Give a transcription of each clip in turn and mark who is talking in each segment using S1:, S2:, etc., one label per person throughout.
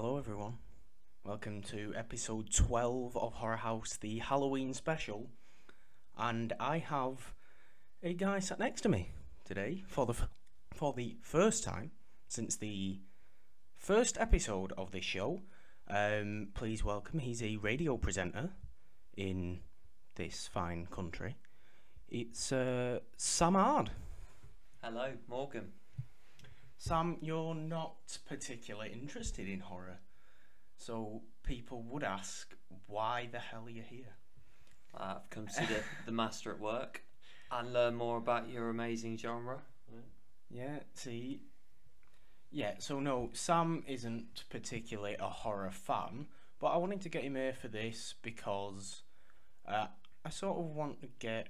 S1: Hello, everyone. Welcome to episode 12 of Horror House, the Halloween special. And I have a guy sat next to me today for the f- for the first time since the first episode of this show. Um, please welcome. He's a radio presenter in this fine country. It's uh, Sam Ard.
S2: Hello, Morgan.
S1: Sam, you're not particularly interested in horror, so people would ask, why the hell are you here?
S2: I've come to see the, the master at work and learn more about your amazing genre.
S1: Yeah, see. Yeah, so no, Sam isn't particularly a horror fan, but I wanted to get him here for this because uh, I sort of want to get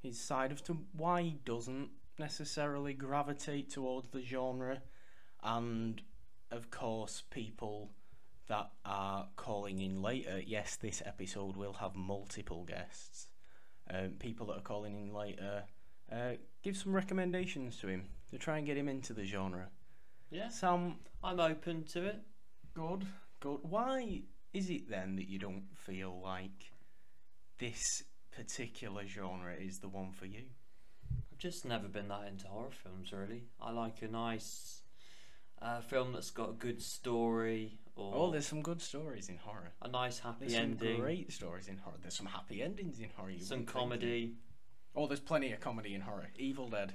S1: his side of to why he doesn't necessarily gravitate towards the genre, and of course, people that are calling in later. Yes, this episode will have multiple guests. Um, people that are calling in later, uh, give some recommendations to him to try and get him into the genre.
S2: Yeah,
S1: Sam,
S2: I'm open to it.
S1: good, good. Why is it then that you don't feel like this particular genre is the one for you?
S2: I've just never been that into horror films, really. I like a nice uh, film that's got a good story or
S1: Oh, there's some good stories in horror.
S2: a nice happy
S1: There's some great stories in horror. There's some happy endings in horror.
S2: some
S1: think.
S2: comedy.
S1: Oh, there's plenty of comedy in horror. Evil Dead.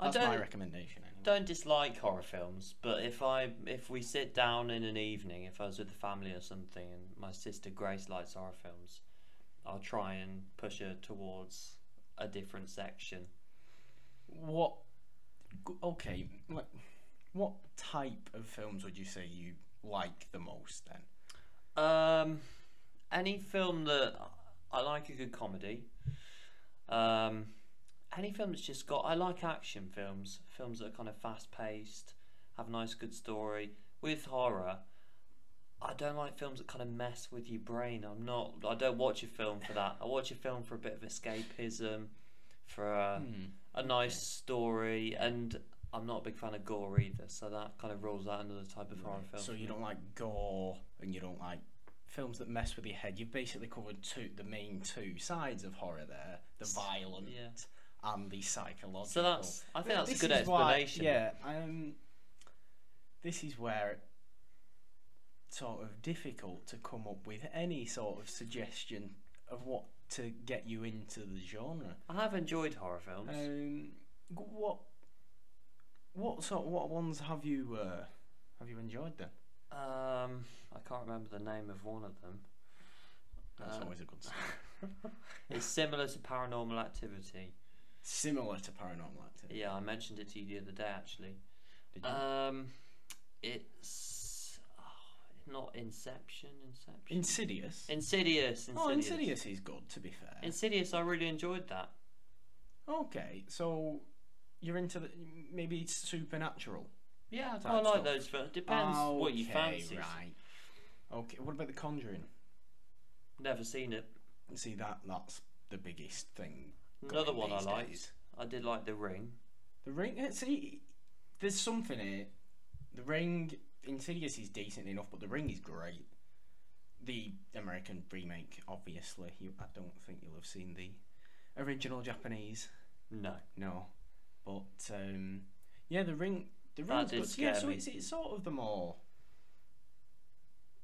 S2: I
S1: That's my
S2: don't
S1: recommendation. Anyway.
S2: don't dislike horror films, but if I if we sit down in an evening, if I was with the family or something, and my sister Grace likes horror films, I'll try and push her towards a different section.
S1: What? Okay. What, what type of films would you say you like the most then?
S2: Um, any film that I like a good comedy. Um, any film that's just got I like action films, films that are kind of fast paced, have a nice good story. With horror, I don't like films that kind of mess with your brain. I'm not. I don't watch a film for that. I watch a film for a bit of escapism, for a. a nice story, and I'm not a big fan of gore either. So that kind of rules out another type of horror film.
S1: So
S2: for
S1: you
S2: me.
S1: don't like gore and you don't like films that mess with your head. You've basically covered two the main two sides of horror there: the violent
S2: yeah.
S1: and the psychological.
S2: So that's. I think
S1: Th-
S2: that's a
S1: this
S2: good
S1: is why-
S2: explanation.
S1: yeah, um, this is where it's sort of difficult to come up with any sort of suggestion of what to get you into the genre.
S2: I have enjoyed horror films.
S1: Um, what what sort what ones have you uh, have you enjoyed then?
S2: Um, I can't remember the name of one of them.
S1: That's
S2: Uh,
S1: always a good sign.
S2: It's similar to Paranormal Activity.
S1: Similar to Paranormal Activity.
S2: Yeah, I mentioned it to you the other day actually.
S1: Did you?
S2: Um, it's not Inception. Inception.
S1: Insidious.
S2: Insidious. Insidious.
S1: Oh, Insidious is good. To be fair.
S2: Insidious. I really enjoyed that.
S1: okay, so you're into the maybe it's supernatural.
S2: Yeah, I like
S1: stuff.
S2: those films. Depends what you
S1: Okay,
S2: fancy.
S1: Right. Okay. What about The Conjuring?
S2: Never seen it.
S1: See that that's the biggest thing.
S2: Another one I liked.
S1: days.
S2: I did like The Ring.
S1: The Ring. eh, See, there's something here. The Ring. Insidious is decent enough, but The Ring is great. The American remake, obviously. You, I don't think you'll have seen the original Japanese.
S2: No.
S1: No, but um, yeah, the ring. The ring's good. Yeah, so it's, it's sort of the more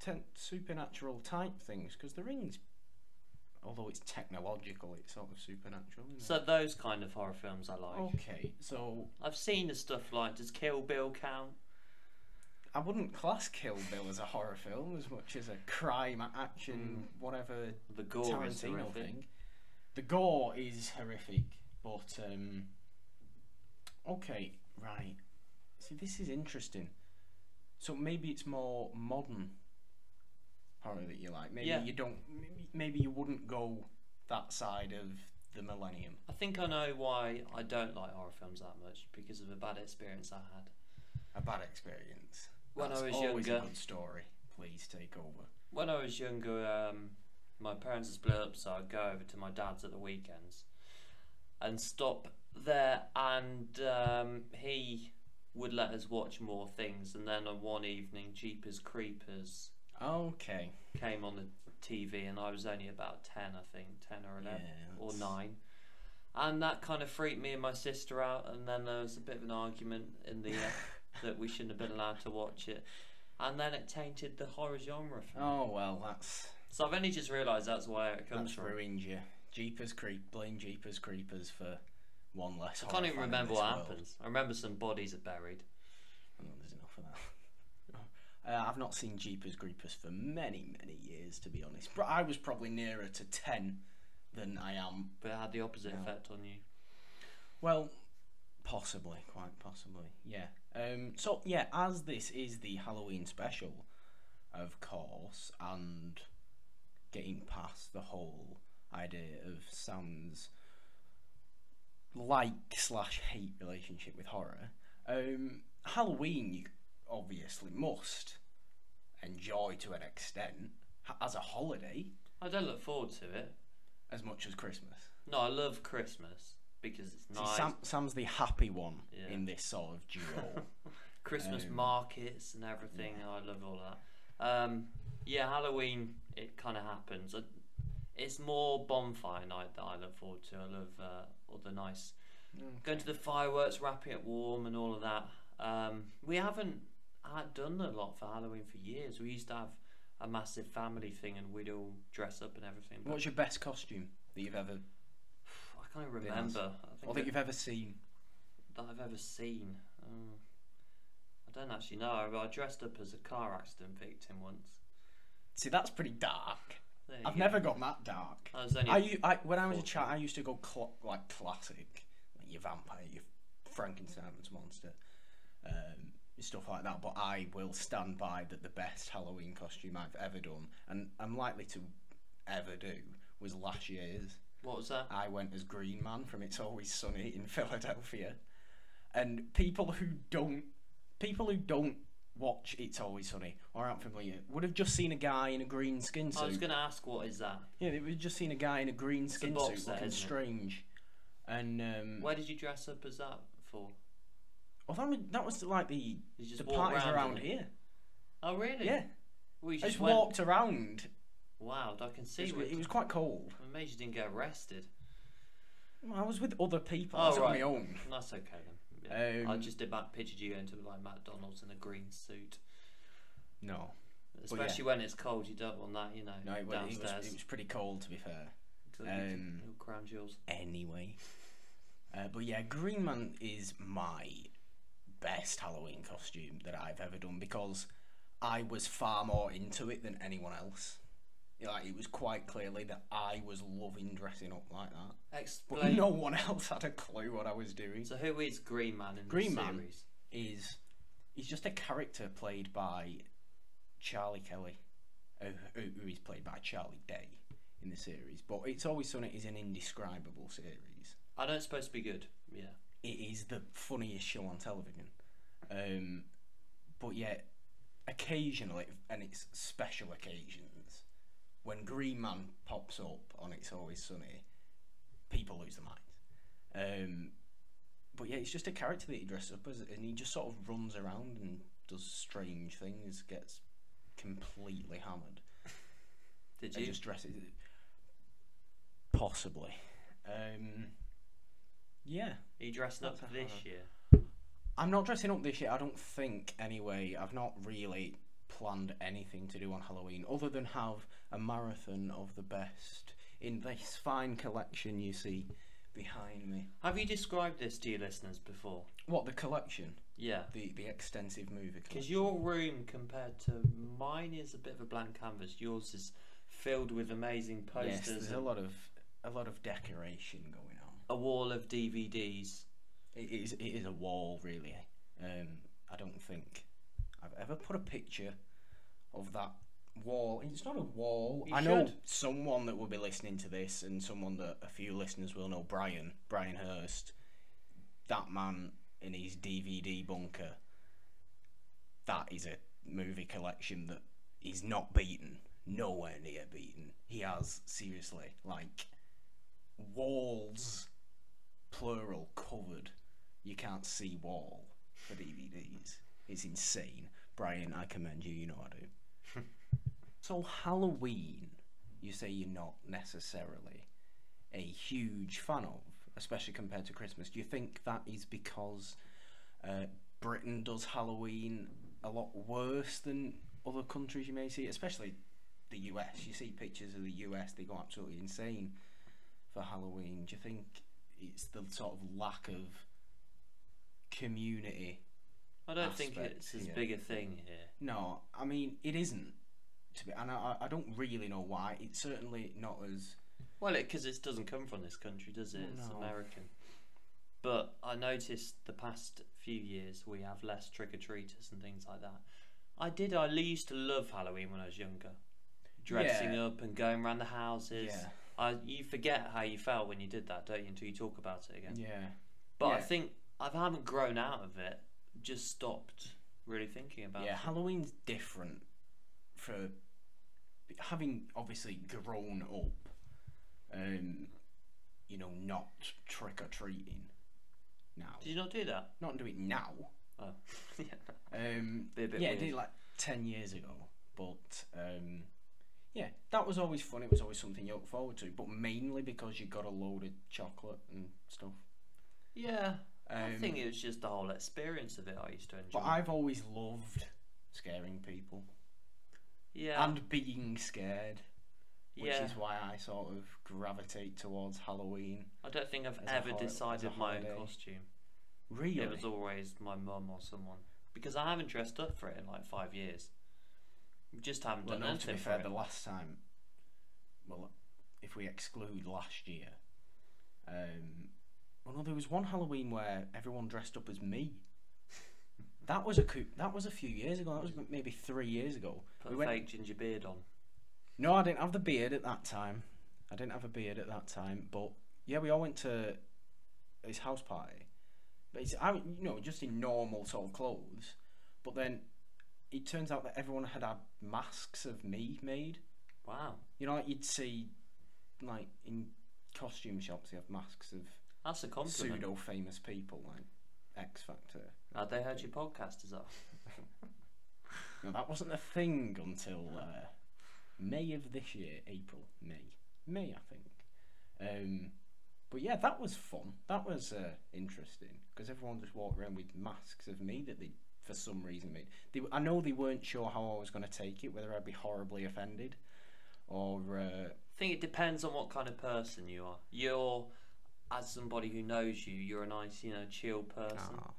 S1: ten- supernatural type things because the rings, although it's technological, it's sort of supernatural.
S2: So those kind of horror films I like.
S1: okay, so
S2: I've seen the stuff like Does Kill Bill count?
S1: I wouldn't class Kill Bill as a horror film as much as a crime, action, whatever
S2: The gore is
S1: Tarantino
S2: horrific.
S1: thing. The gore is horrific, but um, okay, right. See, this is interesting. So maybe it's more modern horror that you like. Maybe
S2: Yeah.
S1: you don't. Maybe, maybe you wouldn't go that side of the millennium.
S2: I think I know why I don't like horror films that much because of a bad experience I had.
S1: A bad experience.
S2: When I was
S1: always
S2: younger.
S1: a good story. Please take over.
S2: When I was younger, um, my parents had split up, so I'd go over to my dad's at the weekends and stop there. And um, he would let us watch more things, and then on one evening, Jeepers Creepers
S1: Okay.
S2: came on the TV, and I was only about ten, I think, ten or eleven
S1: Yeah,
S2: or
S1: that's-
S2: nine. And that kind of freaked me and my sister out, and then there was a bit of an argument in the uh, that we shouldn't have been allowed to watch it, and then it tainted the horror genre. For me.
S1: Oh well, that's
S2: So I've only just realised that's where it comes
S1: that's
S2: from.
S1: ruined you. Jeepers creep. Blame Jeepers Creepers for one less.
S2: I can't even remember what
S1: world.
S2: happens. I remember some bodies are buried.
S1: Oh, there's enough of that. Uh, I've not seen Jeepers Creepers for many, many years, to be honest. But I was probably nearer to ten than I am.
S2: But it had the opposite effect on you.
S1: Well, possibly, quite possibly, yeah. Um, so yeah, as this is the Halloween special, of course, and getting past the whole idea of Sam's like slash hate relationship with horror, um, Halloween you obviously must enjoy to an extent as a holiday
S2: I don't look forward to it.
S1: as much as Christmas.
S2: No, I love Christmas because it's nice.
S1: Sam, Sam's the happy one
S2: Yeah.
S1: in this sort of duo.
S2: Christmas
S1: Um,
S2: markets and everything. I love all that. Um, yeah, Halloween. It kind of happens. I, it's more bonfire night that I look forward to. I love uh, all the nice going to the fireworks, wrapping it warm, and all of that. Um, we haven't had done a lot for Halloween for years. We used to have a massive family thing, and we'd all dress up and everything.
S1: What's your best costume that you've ever,
S2: I can't remember. I think
S1: that
S2: it-
S1: you've ever seen?
S2: that I've ever seen. Uh, I don't actually know. I, I dressed up as a car accident victim once.
S1: See, that's pretty dark. I've
S2: go.
S1: never gone that dark.
S2: I was only.
S1: I, I when I was a child, I used to go cl- like classic, like your vampire, your Frankenstein's monster, um, stuff like that. But I will stand by that the best Halloween costume I've ever done, and I'm likely to ever do, was last year's.
S2: What was that?
S1: I went as Green Man from It's Always Sunny in Philadelphia, and people who don't, people who don't watch It's Always Sunny or aren't familiar would have just seen a guy in a green skin suit.
S2: I was going to ask what is that?
S1: Yeah, they would have just seen a guy in a green
S2: a
S1: skin
S2: box
S1: suit
S2: set,
S1: looking
S2: it?
S1: strange, and um,
S2: Where did you dress up as that for?
S1: well, that was, that was like the
S2: just
S1: the parties
S2: around
S1: around here.
S2: Oh really?
S1: Yeah,
S2: Well, you
S1: I
S2: just,
S1: just
S2: went.
S1: walked around.
S2: Wow, I can see.
S1: It was, it was quite cold.
S2: I'm amazed you didn't get arrested.
S1: I was with other people.
S2: Oh,
S1: I was on my own.
S2: That's okay then. Yeah. I
S1: Um,
S2: just did back pictured you going to like McDonald's in a green suit,
S1: No, yeah.
S2: especially when it's cold. You don't want that, you know,
S1: no, it, wa- it was it was pretty cold to be fair. Um,
S2: little crown jewels.
S1: anyway. Uh, but yeah, Green Man is my best Halloween costume that I've ever done because I was far more into it than anyone else. Like it was quite clearly that I was loving dressing up like that, but
S2: Explain.
S1: no one else had a clue what I was doing.
S2: So who is Green Man in
S1: Green
S2: the
S1: Man?
S2: series?
S1: Is he's just a character played by Charlie Kelly, who, who is played by Charlie Day in the series. But it's always Sunny is an indescribable series.
S2: I know it's supposed to be good. Yeah.
S1: it is the funniest show on television. Um, but yet, occasionally, and it's special occasions, when Green Man pops up on It's Always Sunny, people lose their minds. Um, but yeah, it's just a character that he dresses up as, and he just sort of runs around and does strange things, gets completely hammered.
S2: Did
S1: and
S2: you?
S1: just dresses possibly. Um, yeah.
S2: Are you dressing up this year?
S1: I'm not dressing up this year. I don't think anyway. I've not really planned anything to do on Halloween other than have a marathon of the best in this fine collection you see behind me.
S2: Have you described this to your listeners before?
S1: What the collection?
S2: Yeah.
S1: The the extensive movie collection.
S2: Because your room compared to mine is a bit of a blank canvas. Yours is filled with amazing posters.
S1: yes, there's a lot of a lot of decoration going on.
S2: a wall of DVDs.
S1: It is it is a wall really. Um, I don't think I've ever put a picture of that wall. It's not a wall.
S2: You
S1: I know
S2: should.
S1: someone that will be listening to this, and someone that a few listeners will know. Brian Brian Hurst, that man in his DVD bunker. That is a movie collection that is not beaten. Nowhere near beaten. He has seriously like walls plural covered. You can't see wall for DVDs. It's insane. Brian, I commend you. You know I do. so Halloween, you say you're not necessarily a huge fan of, especially compared to Christmas. Do you think that is because uh, Britain does Halloween a lot worse than other countries you may see, especially the US? You see pictures of the US; they go absolutely insane for Halloween. Do you think it's the sort of lack of community?
S2: I don't think it's as
S1: here.
S2: big a thing here.
S1: No, I mean it isn't. To be, and I, I don't really know why. It's certainly not as
S2: Well, because it, doesn't come from this country, does it? It's
S1: No.
S2: American. But I noticed the past few years we have less trick or treaters and things like that. I did. I used to love Halloween when I was younger, dressing
S1: Yeah.
S2: up and going around the houses.
S1: yeah,
S2: I you forget how you felt when you did that, don't you? Until you talk about it again.
S1: yeah.
S2: But I think I haven't grown out of it. Just stopped really thinking about
S1: yeah,
S2: it.
S1: Halloween's different for having obviously grown up. Um, you know, not trick or treating now.
S2: Did you not do that?
S1: Not do it now.
S2: Oh, yeah.
S1: Um,
S2: Be a bit
S1: yeah, I did it like ten years ago, but um, yeah, that was always fun. It was always something you look forward to, but mainly because you got a load of chocolate and stuff.
S2: Yeah, I
S1: Um,
S2: think it was just the whole experience of it I used to enjoy.
S1: But I've always loved scaring people
S2: yeah,
S1: and being scared, which
S2: yeah.
S1: is why I sort of gravitate towards Halloween.
S2: I don't think I've ever
S1: a
S2: decided my own costume.
S1: Really?
S2: It was always my mum or someone because I haven't dressed up for it in like five years. We just haven't
S1: well,
S2: done
S1: no, to
S2: anything
S1: be
S2: for
S1: fair,
S2: it.
S1: the last time, well, if we exclude last year, um, no, there was one Halloween where everyone dressed up as me. That was a coup. That was a few years ago. That was maybe three years ago.
S2: Put
S1: we
S2: a
S1: went-
S2: fake ginger beard on.
S1: No, I didn't have the beard at that time. I didn't have a beard at that time, but yeah, we all went to his house party. But it's, I, you know, just in normal sort of clothes. But then it turns out that everyone had had masks of me made.
S2: Wow,
S1: You know, like you'd see, like in costume shops, they have masks of
S2: that's a compliment.
S1: pseudo famous people, like X Factor.
S2: Have they heard your podcast? Is that?
S1: No, that wasn't a thing until uh, May of this year, April, May, May, I think. Um, but yeah, that was fun. That was uh, interesting because everyone just walked around with masks of me that they, for some reason, made. They, I know they weren't sure how I was going to take it, whether I'd be horribly offended or. Uh,
S2: I think it depends on what kind of person you are. You're, as somebody who knows you, you're a nice, you know, chill person.
S1: ah,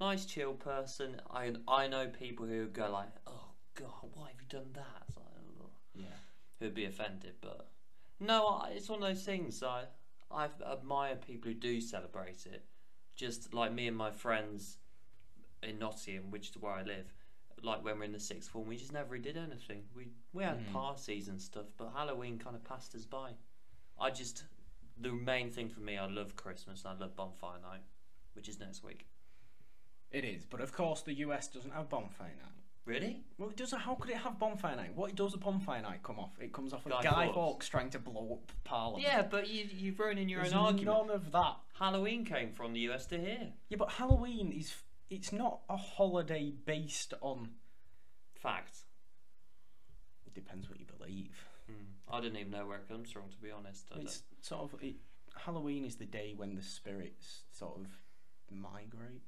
S2: Nice chill person. I I know people who go like, oh god, why have you done that? It's like, "Ugh."
S1: yeah.
S2: who'd be offended, but no, I, it's one of those things. I I admire people who do celebrate it. Just like me and my friends in Nottingham, which is where I live. Like when we're in the sixth form, we just never did anything. We we had
S1: Mm.
S2: parties and stuff, but Halloween kind of passed us by. I just the main thing for me, I love Christmas and I love bonfire night, which is next week.
S1: It is, but of course the US doesn't have bonfire night.
S2: Really?
S1: Well, it doesn't. How could it have bonfire night? What does a bonfire night come off? It comes off of
S2: Guy
S1: Guy,
S2: Fawkes.
S1: Fawkes trying to blow up Parliament.
S2: Yeah, but you you've thrown in your
S1: There's
S2: own argument.
S1: none of that.
S2: Halloween came from the US to here.
S1: Yeah, but Halloween is. It's not a holiday based on.
S2: Fact.
S1: It depends what you believe.
S2: I didn't even know where it comes from, to be honest. I don't-
S1: It's sort of. It, Halloween is the day when the spirits sort of migrate.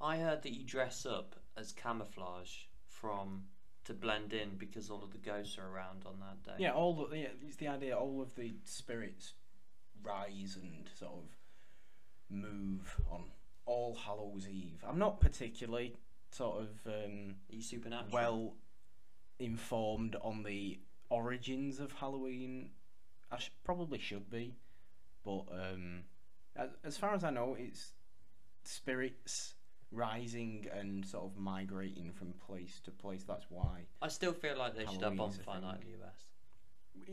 S2: I heard that you dress up as camouflage from to blend in because all of the ghosts are around on that day.
S1: Yeah, all the, yeah, it's the idea. All of the spirits rise and sort of move on All Hallows Eve. I'm not particularly sort of um,
S2: Are you supernatural?
S1: well informed on the origins of Halloween. I sh- probably should be, but um, as, as far as I know, it's spirits rising and sort of migrating from place to place. That's why
S2: I still feel like they should have
S1: Halloween's a
S2: bonfire night in the US.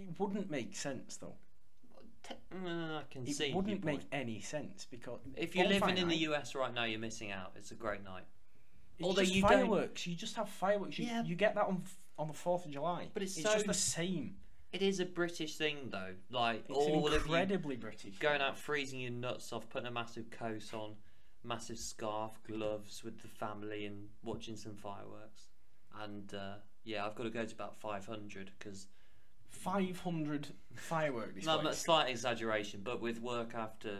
S1: it wouldn't make sense though.
S2: Te- mm, I can see
S1: It
S2: see.
S1: wouldn't make
S2: point.
S1: any sense because
S2: If you're
S1: bonfire
S2: living in the
S1: night,
S2: US right now, you're missing out. It's a great night.
S1: it's
S2: although
S1: just
S2: you don't-
S1: fireworks. You just have fireworks. You,
S2: Yeah.
S1: you get that on on the Fourth of July.
S2: But it's
S1: it's
S2: so-
S1: just the same.
S2: It is a British thing, though. Like
S1: It's
S2: all of
S1: incredibly British.
S2: going out freezing your nuts off, putting a massive coat on, massive scarf, gloves with the family, and watching some fireworks. And uh, yeah, I've got to go to about 500 because
S1: 500 firework displays.
S2: no, that's slight exaggeration, but with work I have to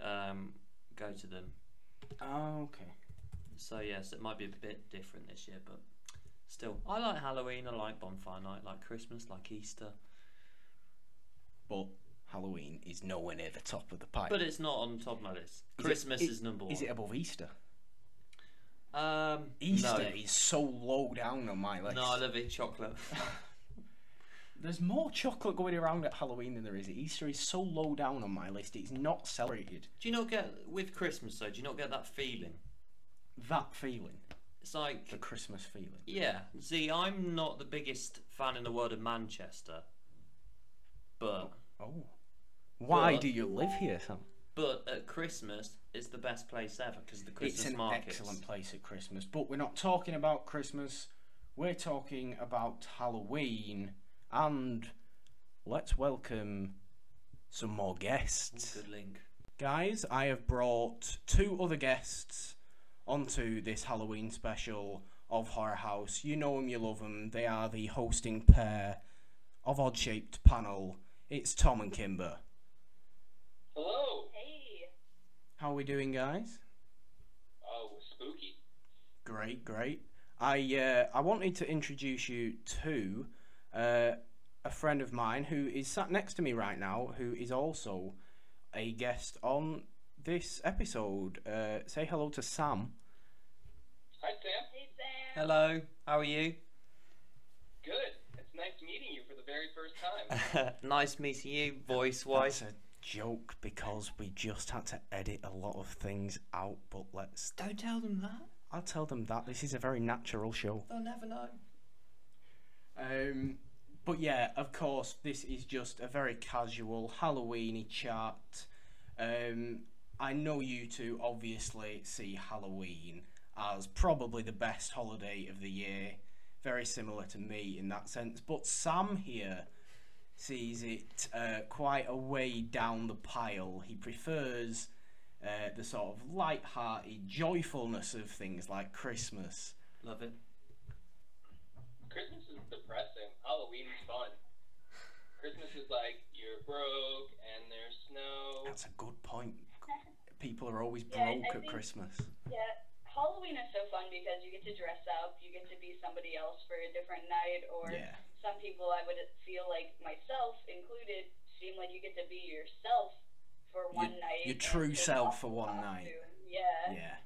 S2: um, go to them.
S1: Oh, okay.
S2: So yes, it might be a bit different this year, but still, I like Halloween. I like bonfire night, like Christmas, like Easter.
S1: But Halloween is nowhere near the top of the pile.
S2: But it's not on top of my list.
S1: Is it-
S2: Christmas
S1: it-
S2: is number one.
S1: Is it above Easter?
S2: Um,
S1: Easter
S2: No,
S1: is so low down on my list.
S2: no I love it chocolate.
S1: There's more chocolate going around at Halloween than there is at Easter. is so low down on my list. It's not celebrated.
S2: do you not get with Christmas though? Do you not get that feeling?
S1: That feeling,
S2: It's like
S1: the Christmas feeling.
S2: Yeah. See, I'm not the biggest fan in the world of Manchester, but
S1: Oh. Why
S2: But-
S1: do you live here, Sam?
S2: but at Christmas it's the best place ever because the Christmas It's
S1: an
S2: markets.
S1: excellent place at Christmas, but we're not talking about Christmas. We're talking about Halloween, and let's welcome some more guests.
S2: Good link.
S1: Guys, I have brought two other guests onto this Halloween special of Horror House. You know them, you love them. They are the hosting pair of Odd Shaped Panel. It's Tom and Kimber.
S3: Hello.
S4: Hey.
S1: How are we doing, guys?
S3: Oh, spooky.
S1: Great, great. I uh, I wanted to introduce you to uh, a friend of mine who is sat next to me right now, who is also a guest on this episode. Uh, say hello to Sam.
S3: Hi, Sam.
S4: Hey, Sam.
S2: Hello. How are you?
S3: Good. It's nice meeting you for the very first time.
S2: nice meeting you, voice wise.
S1: That's a joke because we just had to edit a lot of things out. But let's.
S2: Don't tell them that.
S1: I'll tell them that this is a very natural show.
S2: They'll never know.
S1: Um, but yeah, of course, this is just a very casual Halloweeny chat. Um, I know you two obviously see Halloween as probably the best holiday of the year, very similar to me in that sense. But Sam here sees it uh, quite a way down the pile. He prefers uh, the sort of light-hearted joyfulness of things like Christmas.
S2: Love it.
S3: Christmas is depressing. Halloween's fun. Christmas is like you're broke and there's snow.
S1: That's a good point. People are always
S4: Yeah, I
S1: broke at
S4: think-
S1: Christmas.
S4: Yeah, Halloween is so fun because you get to dress up, you get to be somebody else for a different night, or
S1: Yeah.
S4: some people I would feel like myself included seem like you get to be yourself for one night.
S1: your true self for one night.
S4: costume. Yeah.
S1: Yeah.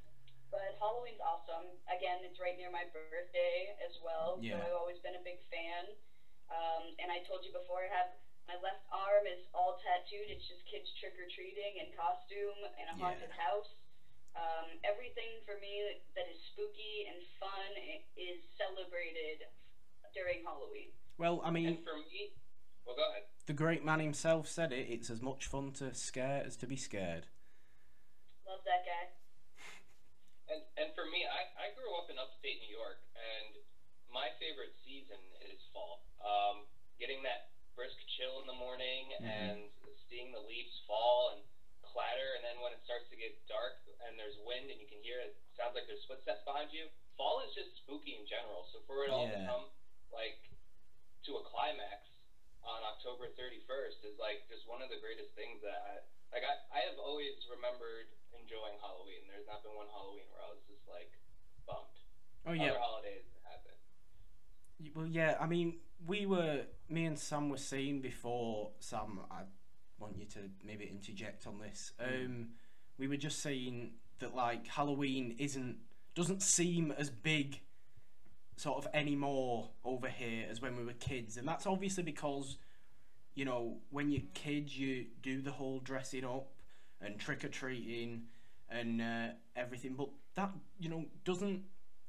S4: But Halloween's awesome. Again, it's right near my birthday as well,
S1: Yeah.
S4: so I've always been a big fan. Um, and I told you before, I have my left arm is all tattooed. It's just kids trick or treating in costume in a
S1: Yeah.
S4: haunted house. Um, everything for me that is spooky and fun is celebrated during Halloween.
S1: Well, I mean,
S3: And for me, well, go ahead.
S1: the great man himself said it. It's as much fun to scare as to be scared.
S4: Love that guy.
S3: And and for me, I, I grew up in upstate New York, and my favorite season is fall. Um, getting that brisk chill in the morning
S1: Mhm.
S3: and seeing the leaves fall and clatter, and then when it starts to get dark and there's wind and you can hear it, sounds like there's footsteps behind you. Fall is just spooky in general. So for it all to come like to a climax on October 31st is like just one of the greatest things that I, like I, I have always remembered enjoying Halloween. There's not been one Halloween where I was just like bummed.
S1: Oh yeah.
S3: Other
S1: yeah.
S3: holidays happen.
S1: Well, yeah. I mean, we were me and Sam were saying before. Sam, I want you to maybe interject on this. Um, we were just saying that like Halloween isn't doesn't seem as big sort of anymore over here as when we were kids, and that's obviously because you know when you're kids you do the whole dressing up and trick or treating and uh, everything, but that you know doesn't,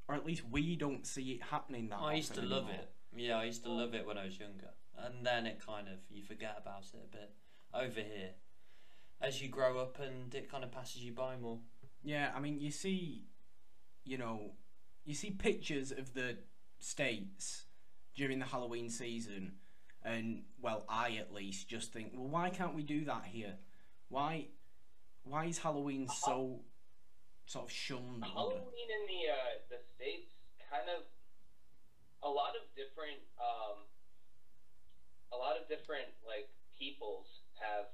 S1: or at least we don't see it happening that.
S2: I used to
S1: often
S2: love it. Yeah, I used to love it when I was younger, and then it kind of you forget about it a bit over here as you grow up, and it kind of passes you by more.
S1: Yeah, I mean, you see, you know, you see pictures of the states during the Halloween season, and well, I at least just think, well, why can't we do that here? Why, why is Halloween so sort of shunned.
S3: Halloween in the uh, the states kind of a lot of different um, a lot of different like peoples have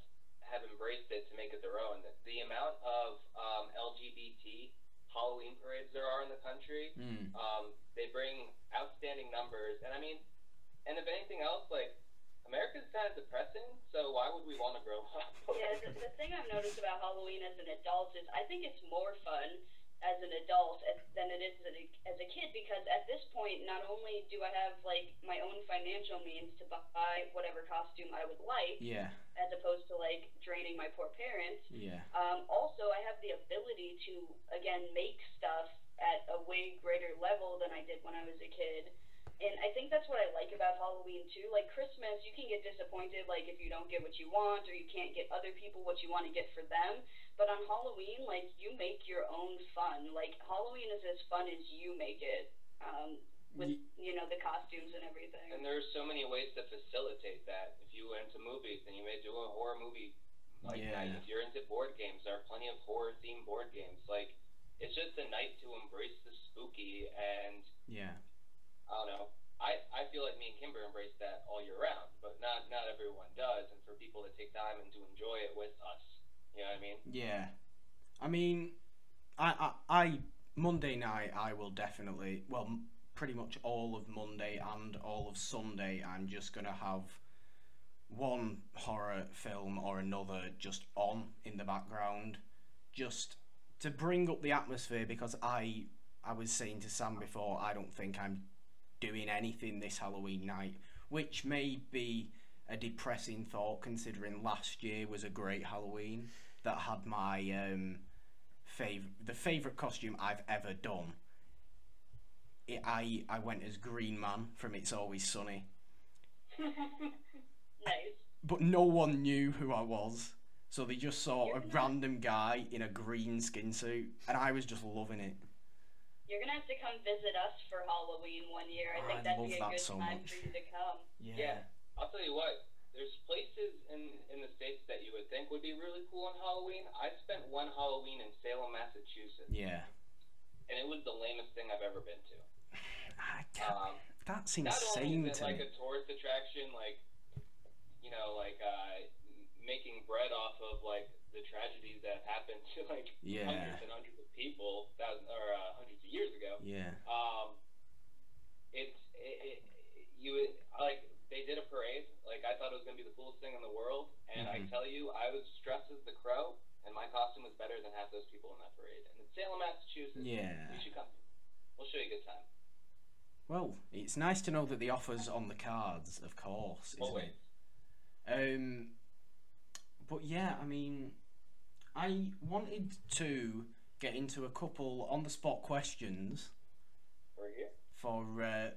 S3: have embraced it to make it their own. The, the amount of um, LGBT Halloween parades there are in the country,
S1: Mm.
S3: um, they bring outstanding numbers. And I mean, and if anything else, like America's kind of depressing, so why would we want to grow up?
S4: Yeah, the, the thing I've noticed about Halloween as an adult is I think it's more fun as an adult than it is as a, as a kid because at this point, not only do I have like my own financial means to buy whatever costume I would like,
S1: Yeah,
S4: as opposed to like draining my poor parents.
S1: yeah,
S4: Um, also, I have the ability to again make stuff at a way greater level than I did when I was a kid. And I think that's what I like about Halloween too. Like Christmas, you can get disappointed like if you don't get what you want or you can't get other people what you want to get for them. But on Halloween, like you make your own fun. Like Halloween is as fun as you make it. Um, with you know the costumes and everything.
S3: And there are so many ways to facilitate that. If you went to movies, then you may do a horror movie like
S1: Yeah.
S3: night. If you're into board games, there are plenty of horror themed board games. Like it's just a night to embrace the spooky and
S1: yeah.
S3: I don't know. I, I feel like me and Kimber embrace that all year round, but not not everyone does. And for people to take time and to enjoy it with us, you know what I mean?
S1: Yeah, I mean, I, I, I Monday night I will definitely well pretty much all of Monday and all of Sunday I'm just gonna have one horror film or another just on in the background, just to bring up the atmosphere because I I was saying to Sam before I don't think I'm doing anything this Halloween night, which may be a depressing thought considering last year was a great Halloween that had my um, fav- the favorite costume I've ever done. It, I I went as Green Man from It's Always Sunny,
S4: nice.
S1: but no one knew who I was, so they just saw a
S4: You're not-
S1: random guy in a green skin suit, and I was just loving it.
S4: You're gonna have to come visit us for Halloween one year. I
S1: Oh,
S4: think
S1: I'd
S4: that'd be a
S1: that
S4: good
S1: so
S4: time
S1: much.
S4: for you to come.
S3: Yeah. I'll tell you what. There's places in in the states that you would think would be really cool on Halloween. I spent one Halloween in Salem, Massachusetts,
S1: Yeah.
S3: and it was the lamest thing I've ever been to.
S1: I can't,
S3: Um,
S1: that's
S3: not only is it like
S1: me.
S3: a tourist attraction, like you know, like uh, making bread off of like the tragedies that happened to like
S1: Yeah.
S3: hundreds and hundreds of people, thousand or uh, hundreds of years ago.
S1: Yeah.
S3: Um, it's it, it, you would- like they did a parade. Like I thought it was gonna be the coolest thing in the world, and I
S1: Mhm.
S3: tell you, I was dressed as the crow, and my costume was better than half those people in that parade. And it's Salem, Massachusetts.
S1: Yeah.
S3: You should come. We'll show you a good time.
S1: Well, it's nice to know that the offer's on the cards, of course. Isn't
S3: Always.
S1: It? Um, but yeah, I mean, I wanted to get into a couple on the spot questions for uh,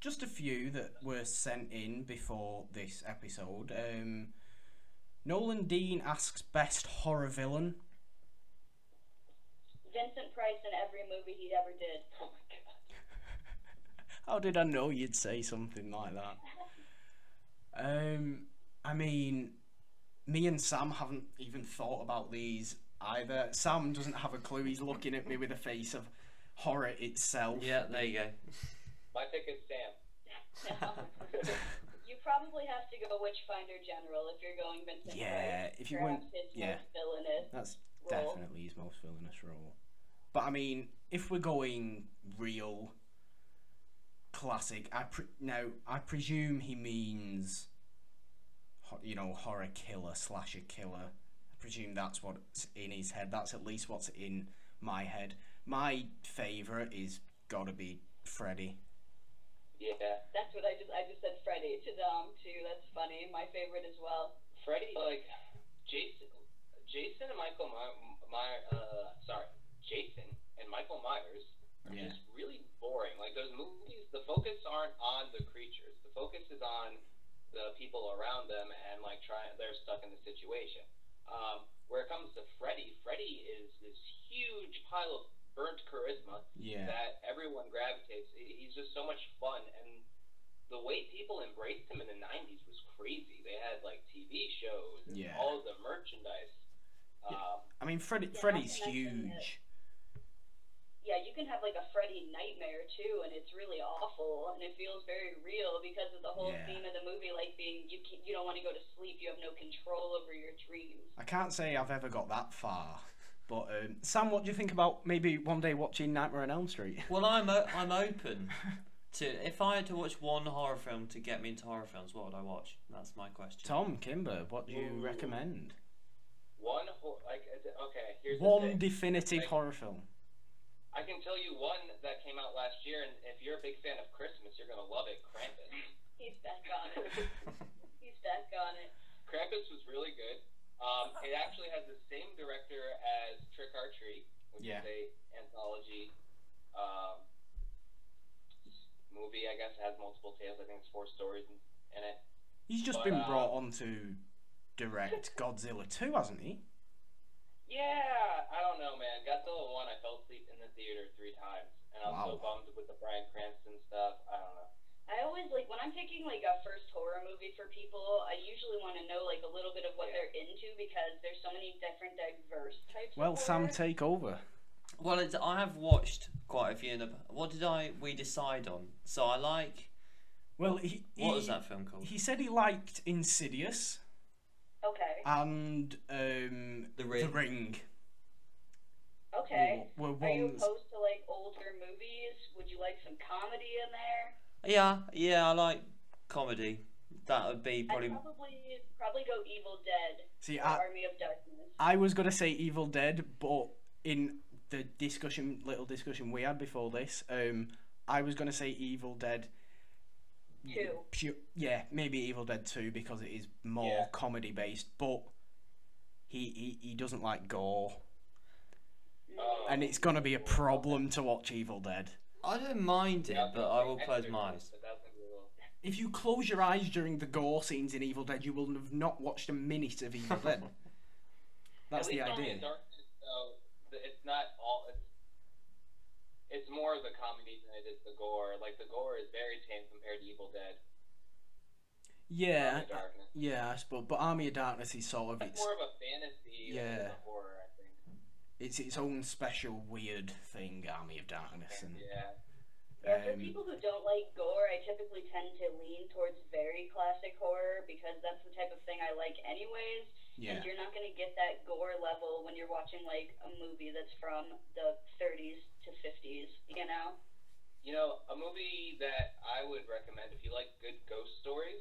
S1: just a few that were sent in before this episode. Um, Nolan Dean asks best horror villain.
S4: Vincent Price in every movie he ever did.
S3: Oh my god.
S1: How did I know you'd say something like that? Um, I mean, me and Sam haven't even thought about these either. Sam doesn't have a clue. He's looking at me with a face of horror itself.
S2: Yeah, there you go.
S3: My pick is Sam.
S4: you probably have to go Witchfinder General if you're going Vincent
S1: Yeah,
S4: Price.
S1: if you
S4: Perhaps
S1: went-
S4: his
S1: yeah.
S4: most villainous.
S1: That's
S4: Role.
S1: definitely his most villainous role. But I mean, if we're going real classic, I pre- now I presume he means, you know, horror killer slasher killer. I presume that's what's in his head. That's at least what's in my head. My favorite is gotta be Freddy.
S3: Yeah.
S4: That's what I just I just said Freddy to Tom too. That's funny. My favorite as well.
S3: Freddy, like Jason, Jason and Michael My, My uh, sorry, Jason and Michael Myers are
S1: Yeah.
S3: just really boring. Like those movies, the focus aren't on the creatures. The focus is on the people around them and like trying. They're stuck in the situation. Um, where it comes to Freddy, Freddy is this huge pile of burnt charisma
S1: Yeah.
S3: that everyone gravitates. He's just so much fun, and the way people embraced him in the '90s was crazy. They had like TV shows, and
S1: Yeah.
S3: all of the merchandise.
S1: Yeah.
S3: Um,
S1: I mean, Freddy,
S4: Yeah,
S1: Freddy's
S4: not to mention
S1: huge.
S4: yeah, you can have like a Freddy nightmare too, and it's really awful, and it feels very real because of the whole
S1: Yeah.
S4: theme of the movie, like being you can, you don't want to go to sleep, you have no control over your dreams.
S1: I can't say I've ever got that far. But um, Sam, what do you think about maybe one day watching Nightmare on Elm Street?
S2: Well, I'm o- I'm open to if I had to watch one horror film to get me into horror films, what would I watch? That's my question.
S1: Tom Kimber, what do you
S3: Ooh.
S1: recommend?
S3: One whole like uh, okay, here's
S1: One
S3: thing.
S1: definitive
S3: Like-
S1: horror film.
S3: I can tell you one that came out last year, and if you're a big fan of Christmas, you're gonna love it. Krampus.
S4: He's back on it. He's back on it.
S3: Krampus was really good. Um, it actually has the same director as Trick or Treat, which
S1: Yeah.
S3: is a anthology um, movie. I guess it has multiple tales. I think it's four stories in, in it.
S1: He's just
S3: But,
S1: been
S3: uh,
S1: brought on to direct Godzilla 2, hasn't he?
S3: Yeah, I don't know, man. Godzilla one, I fell asleep in the theater three times, and I was so bummed with the Bryan Cranston stuff. I don't know.
S4: I always like when I'm picking like a first horror movie for people. I usually want to know like a little bit of what
S3: Yeah.
S4: they're into because there's so many different diverse types.
S1: Well,
S4: of
S1: Sam, take over.
S2: Well, it's, I have watched quite a few. In the, what did I we decide on? So I like.
S1: Well, he,
S2: What was that film called?
S1: He said he liked Insidious
S4: Okay.
S1: and um,
S2: The Ring.
S1: Ring.
S4: Okay.
S1: Were, were
S4: Are you
S1: ones.
S4: opposed to like older movies? Would you like some comedy in there?
S2: Yeah, yeah, I like comedy. That would be probably.
S4: I'd probably probably go Evil Dead.
S1: See, I,
S4: Army of Darkness.
S1: I was gonna say Evil Dead, but in the discussion, little discussion we had before this, um, I was gonna say Evil Dead.
S4: Two.
S1: Pure, yeah, maybe Evil Dead Two because it is more
S3: Yeah.
S1: comedy based, but he, he he doesn't like gore,
S3: Oh.
S1: and it's gonna be a problem to watch Evil Dead.
S2: I don't mind it,
S3: Yeah,
S2: but I will close my eyes.
S3: But that's gonna be a little-
S1: If you close your eyes during the gore scenes in Evil Dead, you will have not watched a minute of Evil Dead. That's the
S3: least Army
S1: idea.
S3: of Darkness, though, it's not all. It's, it's more the comedy than it is the gore. Like the gore is very tame compared to Evil Dead.
S1: Yeah,
S3: Army of Darkness.
S1: yeah, I suppose. But Army of Darkness is sort of
S3: It's
S1: it's
S3: more of a fantasy
S1: Yeah.
S3: it is a horror, I think.
S1: It's its own special weird thing. Army of Darkness, and
S3: Yeah.
S4: Yeah, for
S1: um,
S4: people who don't like gore, I typically tend to lean towards very classic horror because that's the type of thing I like anyways.
S1: yeah,
S4: And you're not going to get that gore level when you're watching like a movie that's from the 30s to 50s, you know?
S3: You know, a movie that I would recommend if you like good ghost stories,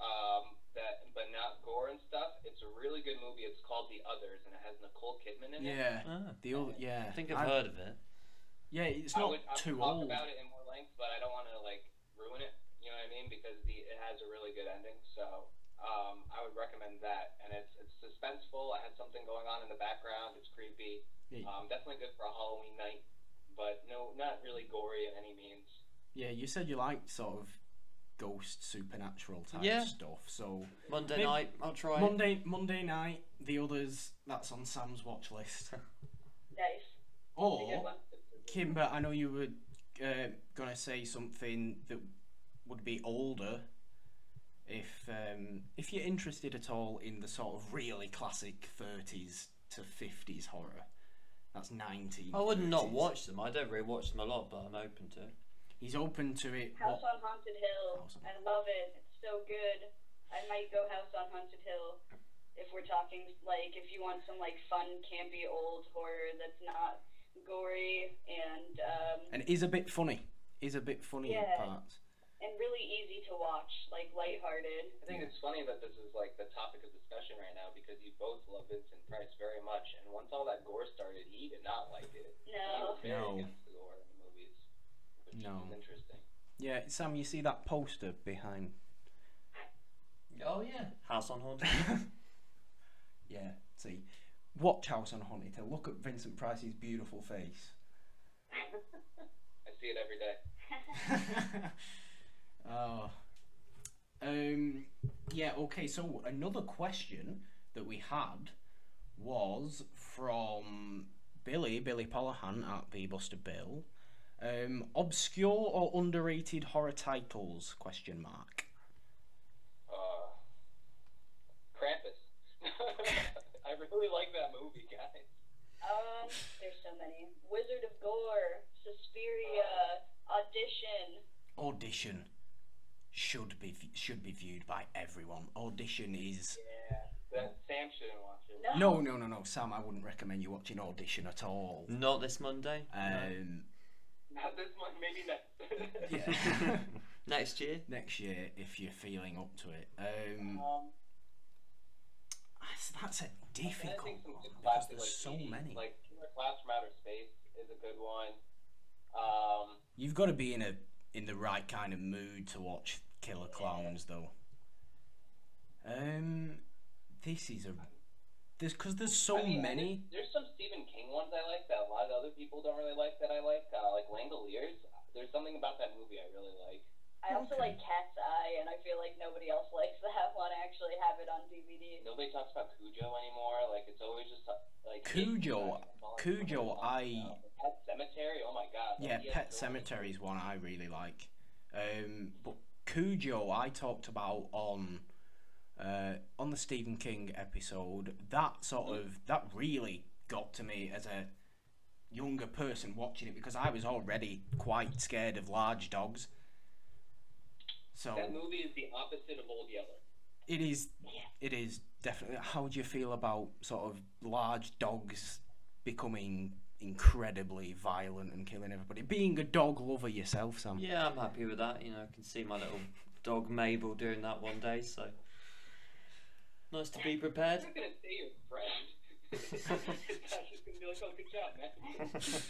S3: um, that but not gore and stuff. It's a really good movie. It's called The Others, and it has Nicole Kidman in it.
S1: yeah.
S2: Ah,
S1: The old, yeah.
S2: I think I've heard of it.
S1: Yeah, it's
S3: I
S1: not
S3: would, I would
S1: too
S3: talk
S1: old.
S3: about it in more length, but I don't want to like ruin it. You know what I mean? Because the it has a really good ending. So um, I would recommend that, and it's it's suspenseful. It has something going on in the background. It's creepy.
S1: Yeah.
S3: Um, definitely good for a Halloween night, but no, not really gory in any means.
S1: Yeah, you said you liked sort of ghost supernatural type
S2: Yeah.
S1: stuff. So
S2: Monday
S1: Maybe-
S2: night, I'll try. it.
S1: Monday Monday night, the others that's on Sam's watch list.
S4: Nice. A good
S1: Or
S4: one.
S1: Kimber, I know you were uh, gonna say something that would be older. If um, if you're interested at all in the sort of really classic 30s to 50s horror, that's 19.
S2: I would not watch them. I don't really watch them a lot, but I'm open to. it.
S1: He's open to it.
S4: House
S1: What,
S4: on Haunted Hill.
S1: House on-
S4: I love it. It's so good. I might go House on Haunted Hill if we're talking like if you want some like fun, campy old horror that's not gory and um,
S1: and is a bit funny. Is a bit funny
S4: Yeah.
S1: at parts.
S4: and really easy to watch, like lighthearted.
S3: I think it's funny that this is like the topic of discussion right now because you both love Vincent Price very much, and once all that gore started, he did not like it. He
S4: No.
S3: was very
S1: No.
S3: against the gore in the movies, which
S1: No.
S3: is interesting.
S1: Yeah, Sam, you see that poster behind?
S2: Oh yeah. House on Haunted.
S1: yeah. See, watch House on Haunted Hill. Look at Vincent Price's beautiful face.
S3: I see it every day.
S1: oh. Um. Yeah. Okay. So another question that we had was from Billy Billy Polahan at the Buster Bill. Um, obscure or underrated horror titles? Question mark.
S3: Uh, Krampus. I really like that movie, guys.
S4: Um. There's so many. Wizard of Gore, Suspiria, Audition.
S1: Audition should be should be viewed by everyone. Audition is
S3: Yeah. But Sam shouldn't watch it.
S4: No.
S1: no, no, no, no. Sam, I wouldn't recommend you watching Audition at all.
S2: Not this Monday.
S1: Um,
S3: Not this one, maybe next.
S1: yeah.
S2: Next year.
S1: Next year, if you're feeling up to it. Um,
S3: Um,
S1: that's, that's a
S3: I
S1: difficult
S3: think some
S1: one
S3: good
S1: because
S3: classic,
S1: there's so
S3: like, 80s,
S1: many.
S3: Like Killer Klowns from Outer Space is a good one. Um,
S1: You've got to be in a in the right kind of mood to watch Killer Clowns, though. Um, this is a there's because there's so
S3: I mean,
S1: many.
S3: There's, there's some Stephen King ones I like that a lot of other people don't really like that I like. Uh, like Langoliers. There's something about that movie I really like.
S4: I also
S1: Okay.
S4: like Cat's Eye, and I feel like nobody else likes that one. I actually have it on DVD.
S3: Nobody talks about Cujo anymore. Like it's always just like
S1: Cujo- Cujo, I-
S3: Pet Sematary. Oh my god.
S1: Yeah,
S3: like,
S1: Pet
S3: so
S1: Sematary is one I really like. Um, but Cujo, I talked about on uh, on the Stephen King episode. That sort of that really got to me as a younger person watching it because I was already quite scared of large dogs. So
S3: That movie is the opposite of Old Yeller.
S1: it is it is definitely. How do you feel about sort of large dogs becoming incredibly violent and killing everybody? Being a dog lover yourself, Sam.
S2: Yeah, I'm happy with that. You know, I can see my little dog Mabel doing that one day. So nice to be prepared.
S3: I'm not gonna say your friend. Josh is gonna be like, oh, good job, man.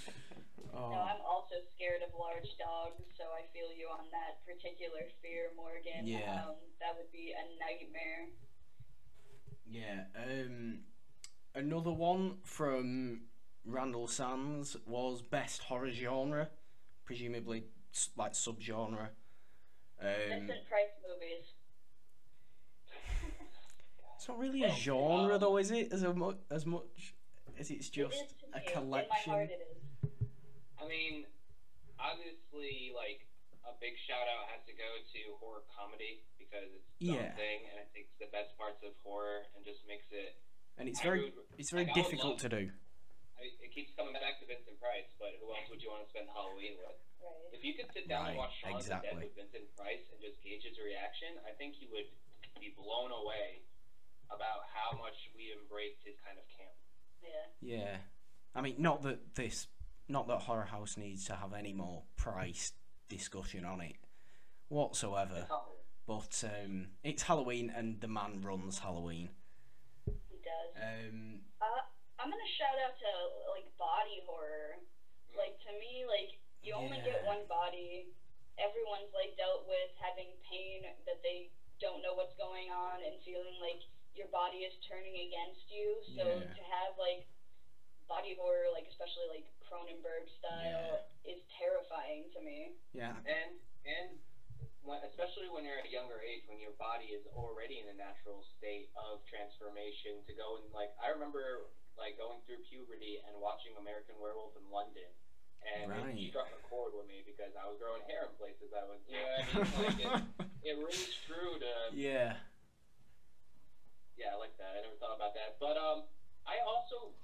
S1: Oh.
S4: No, I'm also scared of large dogs, so I feel you on that particular fear, Morgan.
S1: Yeah.
S4: Um, that would be a nightmare.
S1: Yeah. Um, another one from Randall Sands was best horror genre, presumably like subgenre. Um,
S4: Vincent Price movies.
S1: It's not really a genre um, though, is it? As a mu- as much as it's just
S4: is
S1: a
S4: me. In my
S1: collection.
S4: heart, it is.
S3: I mean, obviously, like a big shout out has to go to horror comedy because it's its
S1: Yeah.
S3: thing, and it takes the best parts of horror and just makes it.
S1: And it's
S3: I
S1: very
S3: would-
S1: it's very
S3: like, I would
S1: difficult to do.
S3: I, it keeps coming back to Vincent Price, but who else would you want to spend Halloween with?
S4: Right.
S3: If you could sit down
S1: Right,
S3: and watch Shaun of the Dead with Vincent Price and just gauge his reaction, I think you would be blown away about how much we embraced his kind of camp.
S4: Yeah.
S1: Yeah. I mean, not that this, not that Horror House needs to have any more price discussion on it whatsoever. But um, it's Halloween and the man runs Halloween.
S4: He does.
S1: Um,
S4: Uh, I'm gonna shout out to like body horror. Like to me, like you only get one body. Everyone's like dealt with having pain that they don't know what's going on and feeling like your body is turning against you. So
S1: Yeah.
S4: to have like body horror, like especially like Cronenberg style, is terrifying to me.
S1: yeah.
S3: And and when, especially when you're at a younger age, when your body is already in a natural state of transformation, to go and like I remember like going through puberty and watching American Werewolf in London, and
S1: Right.
S3: it struck a chord with me because I was growing hair in places I was, you know, I mean, like it, it rings true to
S1: yeah.
S3: Yeah, I like that. I never thought about that. But um, I also,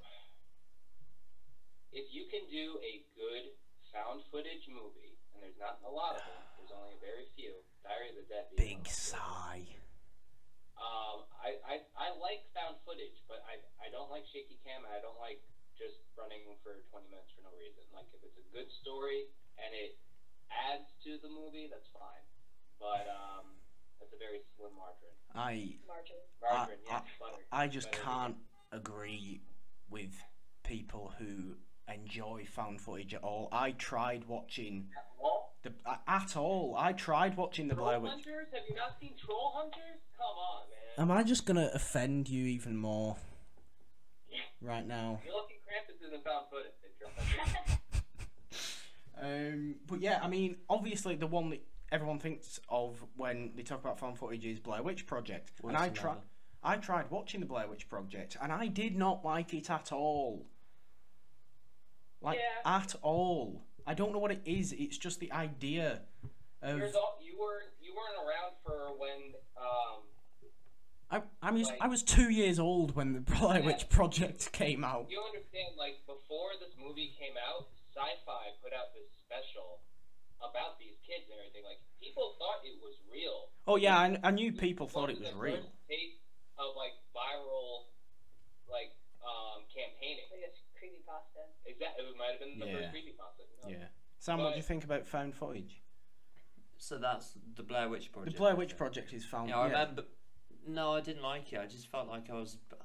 S3: if you can do a good found footage movie, and there's not a lot of them, there's only a very few. Diary of the Dead.
S1: Big
S3: one of them.
S1: sigh.
S3: Um, I, I I like found footage, but I I don't like shaky cam, and I don't like just running for 20 minutes for no reason. Like if it's a good story and it adds to the movie, that's fine. But um, that's a very slim margarine.
S1: I
S4: Marjorie.
S3: Margarine,
S1: I-
S3: yes, butter.
S1: I just
S3: Better
S1: can't agree with people who enjoy found footage at all. I tried watching
S3: Well,
S1: the at all. I tried watching the Blair Witch.
S3: Hunters? Have you not seen Troll Hunters? Come on, man.
S1: Am I just gonna offend you even more right now?
S3: You're lucky Krampus isn't found footage.
S1: Um, but yeah, I mean, obviously the one that everyone thinks of when they talk about found footage is Blair Witch Project, and I tried.
S2: Whatsoever.
S1: I tried watching the Blair Witch Project, and I did not like it at all. Like
S3: Yeah.
S1: at all. I don't know what it is. It's just the idea of.
S3: There's all, you weren't you weren't around for when um
S1: I I was
S3: Like-
S1: I was two years old when the Blair
S3: Yeah.
S1: Witch Project came out.
S3: You understand, like before this movie came out, Sci-Fi put out this special about these kids and everything. Like people thought it was real.
S1: Oh yeah, I, I knew people thought it was
S3: the
S1: real.
S3: first of like viral, like um campaigning.
S4: Like a creepypasta.
S3: Exactly, it might have been the
S1: Yeah.
S3: first creepypasta. who knows?
S1: Yeah. Sam, what do you think about found footage?
S2: So that's the Blair Witch Project.
S1: The Blair Witch Project is found.
S2: Yeah, I
S1: yeah.
S2: remember. No, I didn't like it. I just felt like I was a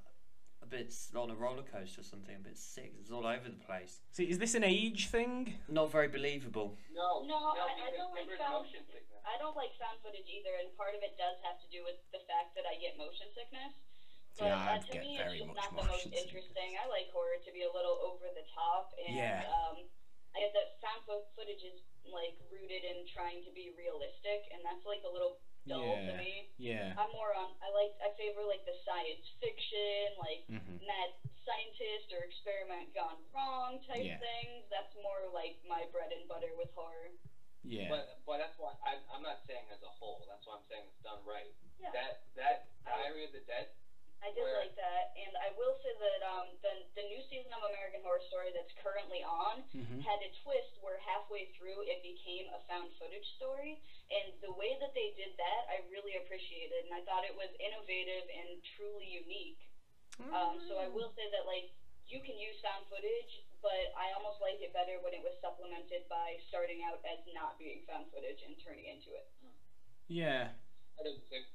S2: bit on a roller coaster or something, a bit sick. It's all over the place.
S1: See, is this an age thing?
S2: Not very believable.
S3: No,
S4: No, I- I don't like
S3: there was
S4: found- I don't like found footage either, and part of it does have to do with the fact that I get motion sickness.
S1: See,
S4: But
S1: I
S4: uh, to
S1: get
S4: me,
S1: very
S4: it's
S1: much
S4: just not the most
S1: motion sickness.
S4: interesting. I like horror to be a little over the top, and
S1: Yeah.
S4: um, I get that found footage is like rooted in trying to be realistic, and that's like a little dull
S1: Yeah.
S4: to me.
S1: Yeah.
S4: I'm more on. I like. I favor like the science fiction, like
S1: Mhm.
S4: mad scientist or experiment gone wrong type
S1: Yeah.
S4: things. That's more like my bread and butter with horror.
S1: Yeah.
S3: But but that's why I'm, I'm not saying as a whole. That's why I'm saying it's done right.
S4: Yeah.
S3: That that Diary of the Dead.
S4: I did
S3: Where-
S4: like that, and I will say that um, the the new season of American Horror Story that's currently on
S1: Mhm.
S4: had a twist where halfway through it became a found footage story, and the way that they did that, I really appreciated, and I thought it was innovative and truly unique. Um, so I will say that like you can use found footage, but I almost like it better when it was supplemented by starting out as not being found footage and turning into it.
S1: Yeah.
S3: I don't think.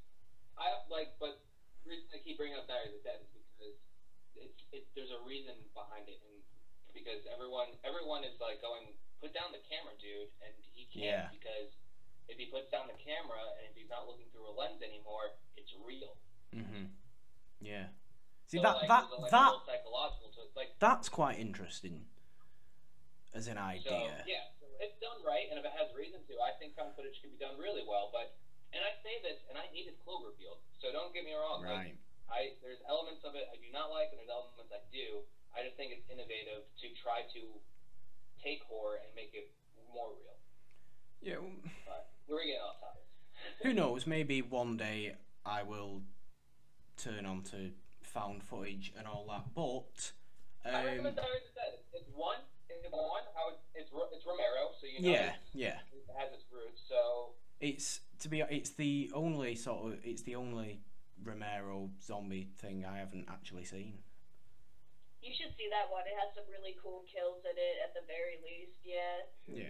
S3: I like, but the reason I keep bringing up Diary of the Dead is because it's it. There's a reason behind it, and because everyone everyone is like going put down the camera, dude, and he can't
S1: Yeah.
S3: because if he puts down the camera and if he's not looking through a lens anymore, it's real.
S1: Mm-hmm. Yeah. See
S3: So,
S1: that
S3: like,
S1: that
S3: like,
S1: that
S3: psychological to it. Like
S1: that's quite interesting as an
S3: so,
S1: idea.
S3: yeah, so it's done right, and if it has reason to, I think found footage can be done really well. But and I say this, and I hated Cloverfield, so don't get me wrong.
S1: Right.
S3: I there's elements of it I do not like, and there's elements I do. I just think it's innovative to try to take horror and make it more real.
S1: Yeah. well,
S3: But we're getting off topic.
S1: Who knows? Maybe one day I will turn on to found footage and all that. But
S3: I
S1: um,
S3: recommend the Dead. It's, one. It's one. How it's it's Romero, so you know
S1: yeah,
S3: it's-
S1: yeah.
S3: it has its roots. So
S1: It's to be. It's the only sort of. It's the only Romero zombie thing I haven't actually seen.
S4: You should see that one. It has some really cool kills in it at the very least. Yeah.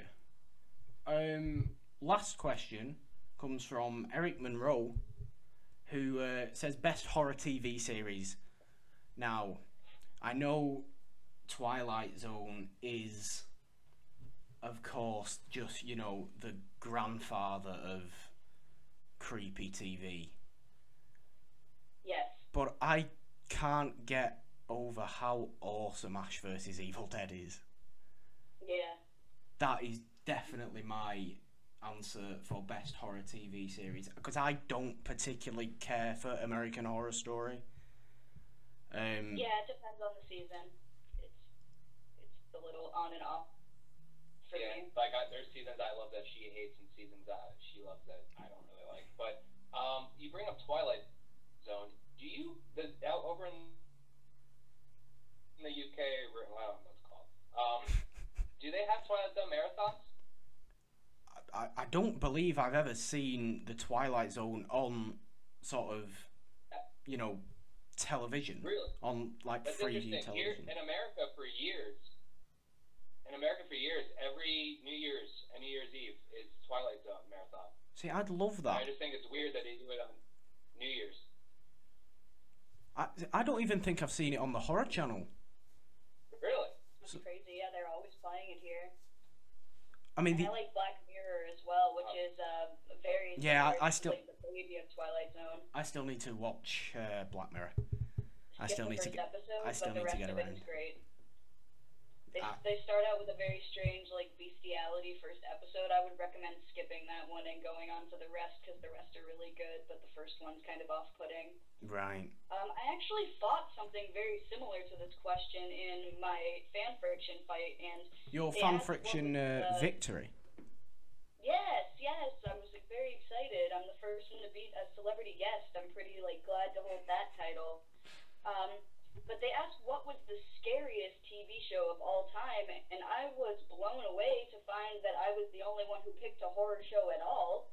S1: Yeah. Um. Last question comes from Eric Monroe, who uh, says best horror TV series. Now, I know Twilight Zone is, of course, just you know the grandfather of creepy TV,
S4: Yes.
S1: but I can't get over how awesome Ash vs Evil Dead is.
S4: Yeah.
S1: that is definitely my answer for best horror TV series because I don't particularly care for American Horror Story. Um,
S4: Yeah, it depends on the season. It's it's a little on and off for
S3: yeah,
S4: me.
S3: like I, there's seasons I love that she hates, and seasons that she loves that I don't really like. But um, you bring up Twilight Zone. Do you the out over in, in the UK? or- I don't know what it's called. Um, do they have Twilight Zone marathons?
S1: I, I don't believe I've ever seen the Twilight Zone on sort of, you know, television
S3: Really?
S1: on like
S3: That's
S1: 3D
S3: interesting. Here
S1: television.
S3: in America for years, in America for years, every New Year's and New Year's Eve is Twilight Zone marathon.
S1: See, I'd love that.
S3: I just think it's weird that they do it on New Year's.
S1: I, I don't even think I've seen it on the Horror Channel.
S3: Really?
S4: It's
S1: So-
S4: crazy. Yeah, they're always playing it here.
S1: I mean, the,
S4: I like Black Mirror as well, which is uh, very
S1: Yeah, I- I still-
S4: like, the baby of Twilight Zone.
S1: I still need to watch uh, Black Mirror. I
S4: Skip
S1: still need to get. I still need to get around.
S4: Great. They,
S1: Ah.
S4: they start out with a very strange like bestiality first episode. I would recommend skipping that one and going on to the rest because the rest are really good, but the first one's kind of off-putting.
S1: Right.
S4: Um, I actually thought something very similar to this question in my fan friction fight, and
S1: Your fan friction uh, victory.
S4: Yes, yes, I was like, very excited. I'm the first one to beat a celebrity guest. I'm pretty like glad to hold that title. Um, but they asked what was the scariest TV show of all time, and I was blown away to find that I was the only one who picked a horror show at all.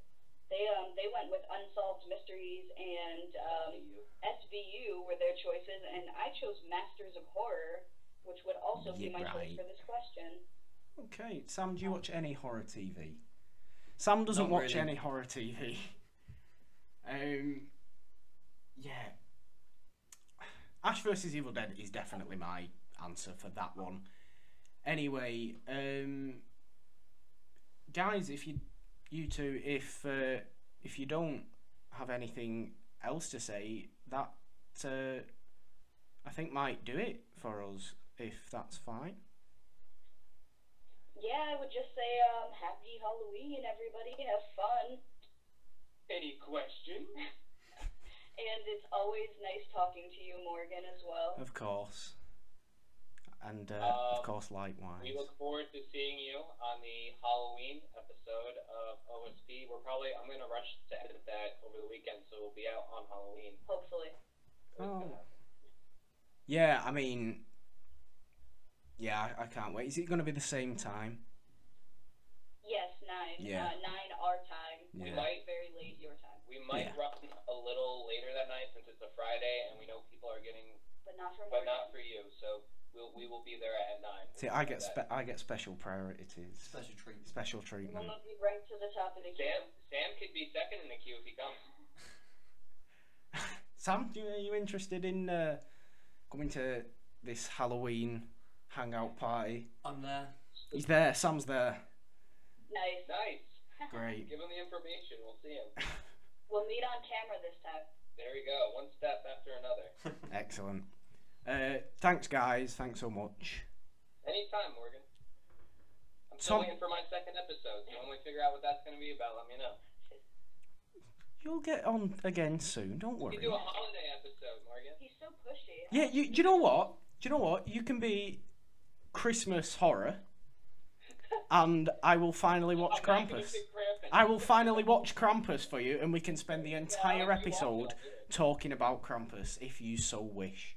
S4: They um they went with Unsolved Mysteries and um, SVU were their choices, and I chose Masters of Horror, which would also be
S1: Yeah,
S4: my choice for this question.
S1: Okay, Sam, do you watch any horror TV? Sam doesn't
S2: Not
S1: watch
S2: really.
S1: any horror TV. Um, yeah. Ash versus Evil Dead is definitely my answer for that one. Anyway, um, guys, if you you two, if uh, if you don't have anything else to say, that uh, I think might do it for us. If that's fine.
S4: Yeah, I would just say um happy Halloween, everybody. Have fun.
S3: Any question?
S4: And it's always nice talking to you, Morgan, as well.
S1: Of course. And uh,
S3: Uh,
S1: of course, likewise.
S3: We look forward to seeing you on the Halloween episode of OSP. We're probably I'm gonna rush to edit that over the weekend, so we'll be out on Halloween.
S4: Hopefully.
S1: Oh. Yeah, I mean, yeah, I, I can't wait. Is it going to be the same time?
S4: Yes, nine.
S1: Yeah.
S4: Uh, nine our time.
S1: Yeah.
S4: Which is very late your time.
S3: We might
S1: Yeah.
S3: run a little later that night since it's a Friday and we know people are getting,
S4: But not for
S3: but
S4: Morgan.
S3: not for you. So we'll we will be there at nine.
S1: See, I get spe- I get special priorities,
S2: Special treatment.
S1: special
S4: We'll
S1: treatment.
S4: move right to the top of the queue.
S3: Sam Sam could be second in the queue if he comes.
S1: Sam, you, are you interested in uh, coming to this Halloween hangout party?
S2: I'm there.
S1: He's there. Sam's there.
S4: Nice.
S3: Nice.
S1: Great.
S3: Give him the information. We'll see him.
S4: We'll meet on camera this time.
S3: There we go. One step after another.
S1: Excellent. Uh, thanks, guys. Thanks so much.
S3: Anytime, Morgan. I'm still
S1: Tom-
S3: waiting for my second episode. So when we figure out what that's going to be about, let me know.
S1: You'll get on again soon. Don't
S3: We
S1: worry.
S3: can do a holiday episode, Morgan.
S4: He's so pushy.
S1: Yeah, you, do you know what? Do you know what? You can be Christmas horror, and I will finally watch
S3: I'm
S1: Krampus. I will finally watch Krampus for you, and we can spend the entire
S3: I'll do all
S1: episode talking about Krampus if you so wish.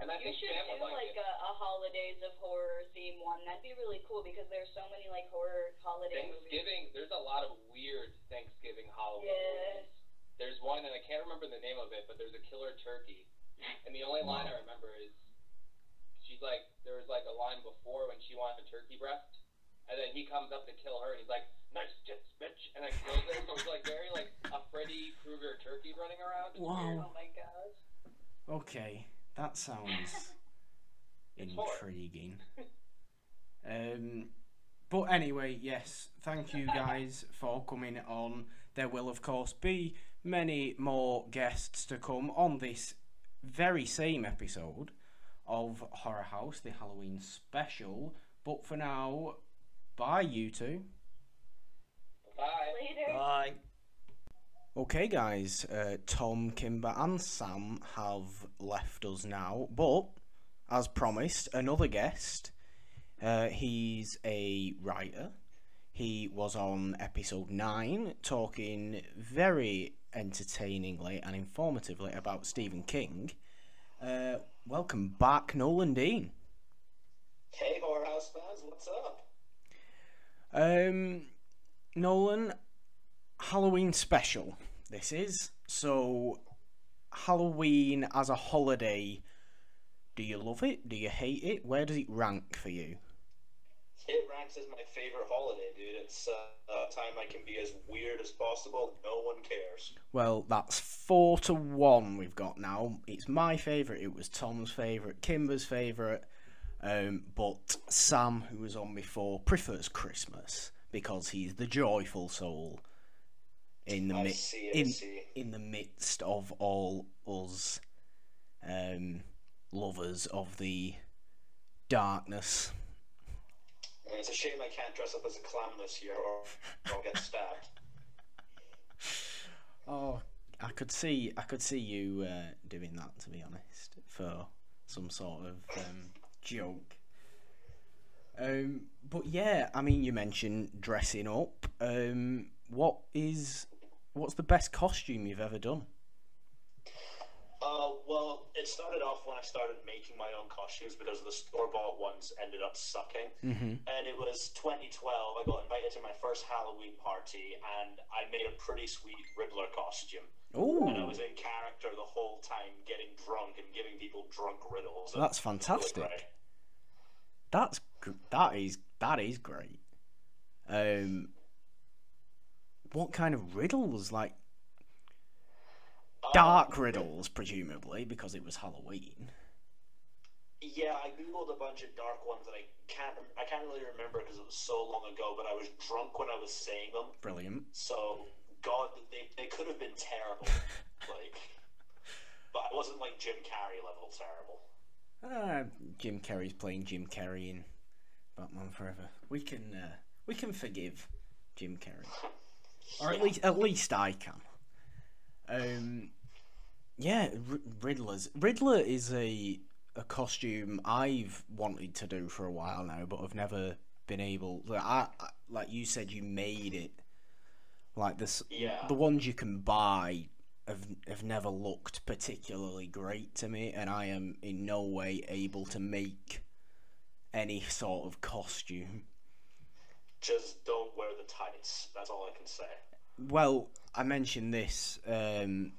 S3: And I
S4: You should do
S3: like
S4: like a, a holidays of horror theme one. That'd be really cool because there's so many like horror holiday movies.
S3: Thanksgiving, there's a lot of weird Thanksgiving Halloween
S4: Yes.
S3: movies. There's one, and I can't remember the name of it, but there's a killer turkey. And the only line I remember is, she's like, there was like a line before when she wanted a turkey breast, and then he comes up to kill her, and he's like, nice tits, bitch, and then kills her. So it's like very like a Freddy Krueger turkey running around. It's weird.
S4: Oh my gosh.
S1: Okay, that sounds intriguing. Um, but anyway, yes, thank you guys for coming on. There will, of course, be many more guests to come on this very same episode of Horror House, the Halloween special. But for now, bye, you two.
S3: Bye.
S4: Later.
S2: Bye.
S1: Okay, guys, uh, Tom, Kimber, and Sam have left us now, but as promised, another guest. Uh, he's a writer. He was on episode 9 talking very entertainingly and informatively about Stephen King. Uh, welcome back, Nolan Dean.
S5: Hey, Horror House fans, what's up?
S1: Um, Nolan, Halloween special. This is so Halloween as a holiday. Do you love it? Do you hate it? Where does it rank for you?
S5: It ranks as my favorite holiday, dude. It's uh, a time I can be as weird as possible. No one cares.
S1: Well, that's four to one we've got now. It's my favourite. It was Tom's favourite. Kimber's favourite. Um, but Sam, who was on before, prefers Christmas because he's the joyful soul in the
S5: I
S1: mi-
S5: see,
S1: in in the midst of all us um, lovers of the darkness.
S5: And it's a shame I can't dress up as a clown this year or I'll get stabbed.
S1: Oh, I could see I could see you uh, doing that to be honest for some sort of um, joke. Um, but yeah, I mean, you mentioned dressing up. Um, what is what's the best costume you've ever done?
S5: Uh, well, it started off when I started making my own costumes because the store bought ones ended up sucking.
S1: Mm-hmm.
S5: And it was 2012. I got invited to my first Halloween party, and I made a pretty sweet Riddler costume. And I was in character the whole time, getting drunk and giving people drunk riddles.
S1: That's
S5: really
S1: fantastic. that's that is that is great. Um, what kind of riddles? Like dark riddles, presumably, because it was Halloween.
S5: Yeah, I googled a bunch of dark ones, and I can't I can't really remember because it was so long ago. But I was drunk when I was saying them,
S1: Brilliant.
S5: so God, they they could have been terrible. like, but I wasn't like Jim Carrey level terrible.
S1: Uh, Jim Carrey's playing Jim Carrey in Batman Forever. We can uh, we can forgive Jim Carrey, or at least at least I can. Um, yeah, R- Riddler's Riddler is a a costume I've wanted to do for a while now, but I've never been able. Like, I, I like you said, you made it. Like this,
S5: Yeah.
S1: the ones you can buy have have never looked particularly great to me, and I am in no way able to make any sort of costume.
S5: Just don't wear the tights. That's all I can say.
S1: Well, I mentioned this um,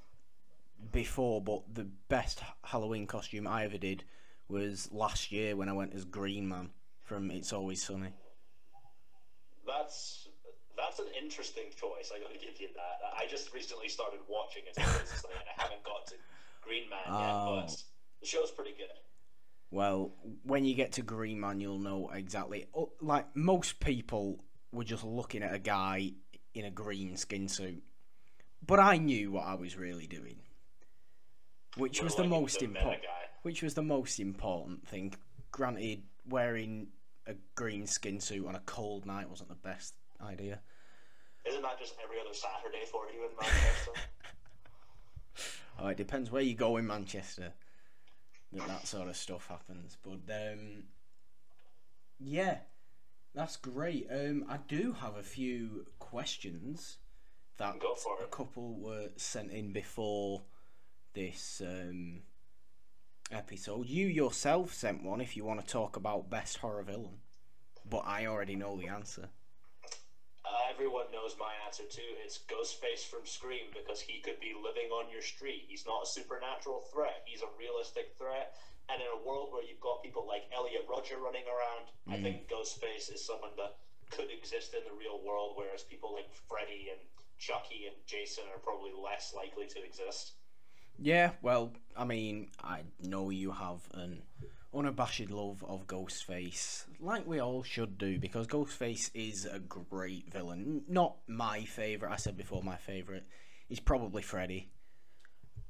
S1: before, but the best Halloween costume I ever did was last year when I went as Green Man from It's Always Sunny.
S5: That's that's an interesting choice. I got to give you that. I just recently started watching it, so I haven't got to Green Man
S1: Oh.
S5: yet, but the show's pretty good.
S1: Well, when you get to Green Man, you'll know exactly. oh, Like most people were just looking at a guy in a green skin suit, but I knew what I was really doing, which
S5: You're
S1: was the most important. Which was the most important thing. Granted, wearing a green skin suit on a cold night wasn't the best idea.
S5: Isn't that just every other Saturday for you in Manchester?
S1: Oh, it depends where you go in Manchester that that sort of stuff happens. But um, yeah, that's great. Um, I do have a few questions that a couple were sent in before this um, episode. You yourself sent one if you want to talk about best horror villain, but I already know the answer.
S5: Uh, everyone knows my answer too. It's Ghostface from Scream because he could be living on your street. He's not a supernatural threat. He's a realistic threat. And in a world where you've got people like Elliot Rodger running around, I think Ghostface is someone that could exist in the real world, whereas people like Freddy and Chucky and Jason are probably less likely to exist.
S1: Yeah, well, I mean, I know you have an unabashed love of Ghostface, like we all should do, because Ghostface is a great villain. Not my favourite, I said before, my favourite. He's probably Freddy,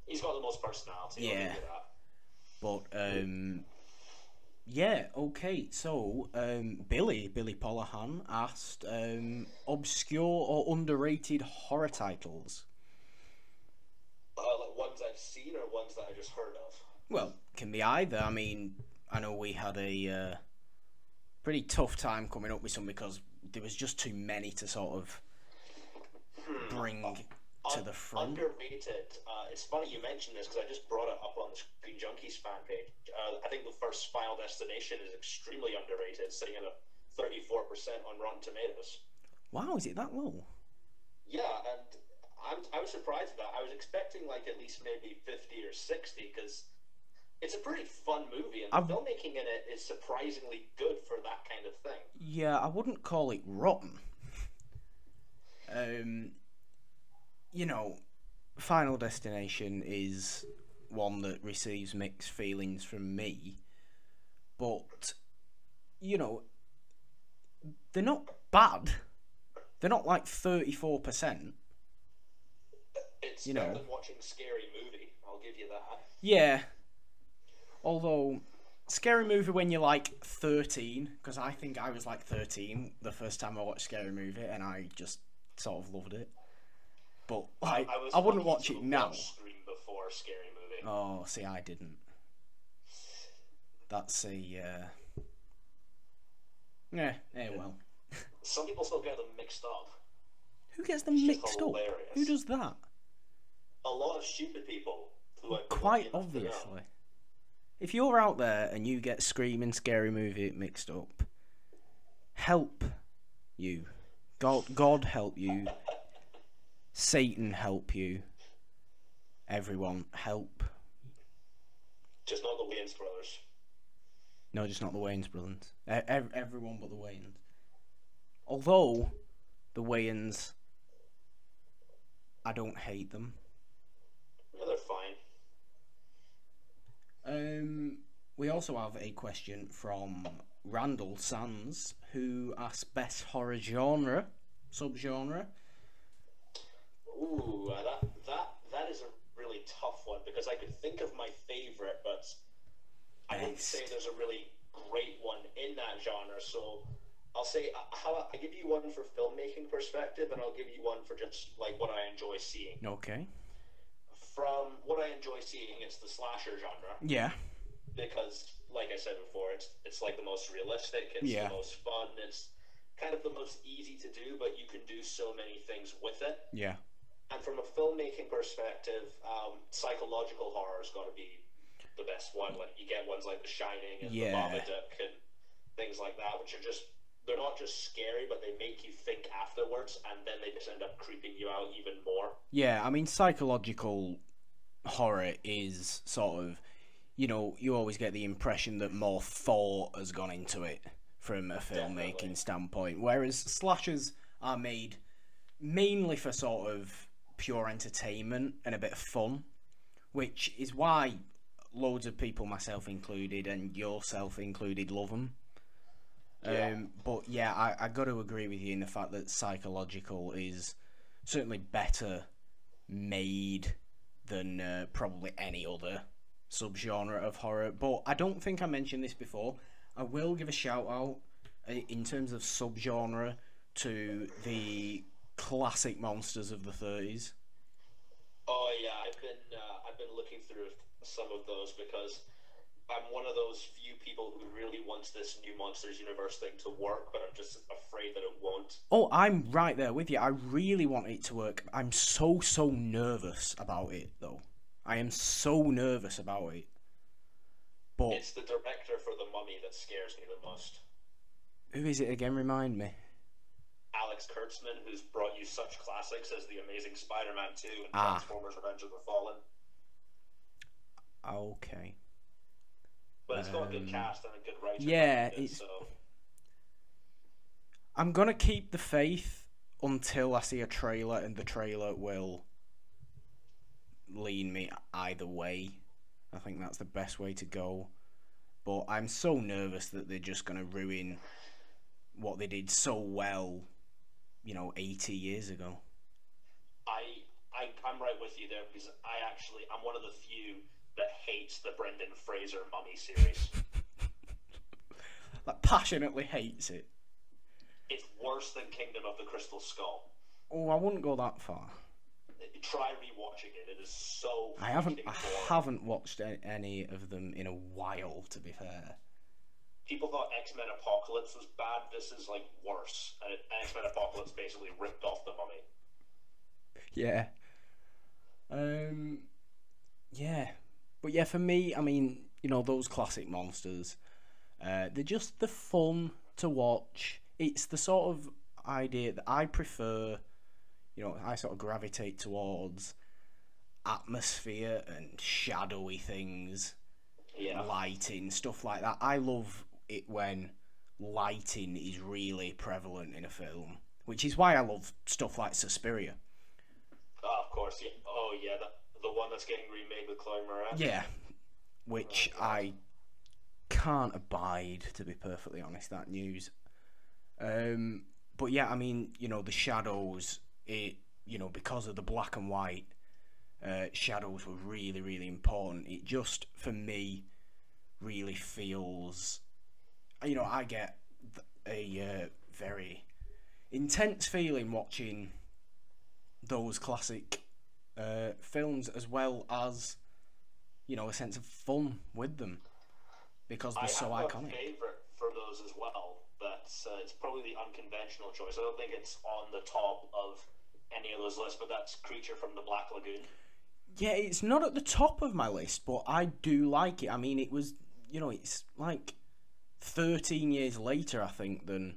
S5: He's got the most personality.
S1: Yeah. but, um, yeah, okay, so, um, Billy, Billy Polahan asked, um, obscure or underrated horror titles.
S5: Uh, like ones I've seen or ones that I just heard of.
S1: Well, can be either. I mean, I know we had a uh, pretty tough time coming up with some because there was just too many to sort of bring to
S5: Un-
S1: the front.
S5: Underrated. Uh, it's funny you mentioned this because I just brought it up on the Screen Junkies fan page. Uh, I think the first Final Destination is extremely underrated, sitting at a 34% on Rotten Tomatoes.
S1: Wow, is it that low?
S5: Yeah, and I'm, I was surprised at that. I was expecting like at least maybe 50 or 60 because it's a pretty fun movie and the
S1: I've-
S5: filmmaking in it is surprisingly good for that kind of thing.
S1: Yeah, I wouldn't call it rotten. um, you know, Final Destination is one that receives mixed feelings from me, but you know, they're not bad. They're not like thirty-four percent.
S5: It's
S1: You
S5: better
S1: know.
S5: than watching a scary movie. I'll give you that.
S1: Yeah. Although, scary movie when you're like 13, because I think I was like 13 the first time I watched Scary Movie, and I just sort of loved it. But like, I,
S5: was
S1: wouldn't watch it now.
S5: Scream before Scary Movie.
S1: Oh, see, I didn't. That's a uh, Yeah, yeah, well.
S5: Some people still get them mixed up.
S1: Who gets them mixed up? Who does that?
S5: A lot of stupid people who
S1: Quite obviously. If you're out there and you get screaming Scary Movie mixed up, help you. God, God help you. Satan help you. Everyone help.
S5: Just not the Wayans brothers.
S1: No, just not the Wayans brothers. E- everyone but the Wayans. Although the Wayans, I don't hate them.
S5: Yeah, they're fine.
S1: Um, we also have a question from Randall Sands, who asks best horror genre, subgenre.
S5: Ooh, uh, that that that is a really tough one because I could think of my favorite, but I wouldn't say there's a really great one in that genre. So I'll say uh, how I give you one for filmmaking perspective, and I'll give you one for just like what I enjoy seeing.
S1: Okay.
S5: From what I enjoy seeing, it's the slasher genre
S1: Yeah.
S5: because, like I said before, it's it's like the most realistic. It's
S1: Yeah.
S5: the most fun. It's kind of the most easy to do, but you can do so many things with it.
S1: Yeah.
S5: And from a filmmaking perspective, um, psychological horror's got to be the best one. Like you get ones like The Shining and
S1: Yeah.
S5: The Babadook and things like that, which are just they're not just scary, but they make you think afterwards, and then they just end up creeping you out even more.
S1: Yeah, I mean, psychological horror is sort of, you know, you always get the impression that more thought has gone into it from a filmmaking
S5: Definitely.
S1: standpoint, whereas slashers are made mainly for sort of pure entertainment and a bit of fun, which is why loads of people, myself included, and yourself included, love them.
S5: Yeah.
S1: Um, but yeah, I, I got to agree with you in the fact that psychological is certainly better made than uh, probably any other subgenre of horror. But I don't think I mentioned this before. I will give a shout out uh, in terms of subgenre to the classic monsters of the 30s.
S5: Oh yeah, I've been uh, I've been looking through some of those because I'm one of those few people who really wants this new Monsters Universe thing to work, but I'm just afraid that it won't.
S1: Oh, I'm right there with you. I really want it to work. I'm so so nervous about it though. I am so nervous about it. But
S5: It's the director for The Mummy that scares me the most.
S1: who is it again? Remind me.
S5: Alex Kurtzman, who's brought you such classics as The Amazing Spider-Man 2 and
S1: Ah.
S5: Transformers: Revenge of the Fallen.
S1: Okay.
S5: But it's got a good
S1: Um,
S5: cast and a good writer.
S1: yeah,
S5: it,
S1: it's-
S5: so
S1: I'm gonna keep the faith until I see a trailer, and the trailer will lean me either way. I think that's the best way to go. But I'm so nervous that they're just gonna ruin what they did so well, you know, 80 years ago.
S5: I, I I'm right with you there because I actually I'm one of the few that hates the Brendan Fraser Mummy series.
S1: Like passionately hates it.
S5: it's worse than Kingdom of the Crystal Skull.
S1: Oh, I wouldn't go that far.
S5: Try rewatching it. It is so.
S1: I haven't. I haven't watched any of them in a while. To be fair.
S5: People thought X Men Apocalypse was bad. This is like worse. And X Men Apocalypse basically ripped off the Mummy.
S1: Yeah. Um. Yeah, but yeah, for me, I mean, you know, those classic monsters, uh, they're just the fun to watch. It's the sort of idea that I prefer. You know, I sort of gravitate towards atmosphere and shadowy things,
S5: Yeah.
S1: lighting, stuff like that. I love it when lighting is really prevalent in a film, which is why I love stuff like Suspiria.
S5: Oh, of course. Yeah. Oh, yeah. The, the one that's getting remade with Chloe Moretz.
S1: Yeah, which I can't abide, to be perfectly honest. That news. Um, but yeah, I mean, you know, the shadows. It, you know, because of the black and white, uh, shadows were really, really important. It just, for me, really feels. You know, I get a uh, very intense feeling watching those classic uh, films as well as you know a sense of fun with them because they're
S5: I
S1: so
S5: have
S1: iconic.
S5: a favorite for those as well, That's uh, it's probably the unconventional choice. I don't think it's on the top of any of those lists, but that's Creature from the Black Lagoon.
S1: Yeah, it's not at the top of my list, but I do like it. I mean, it was, you know, it's like 13 years later, I think, than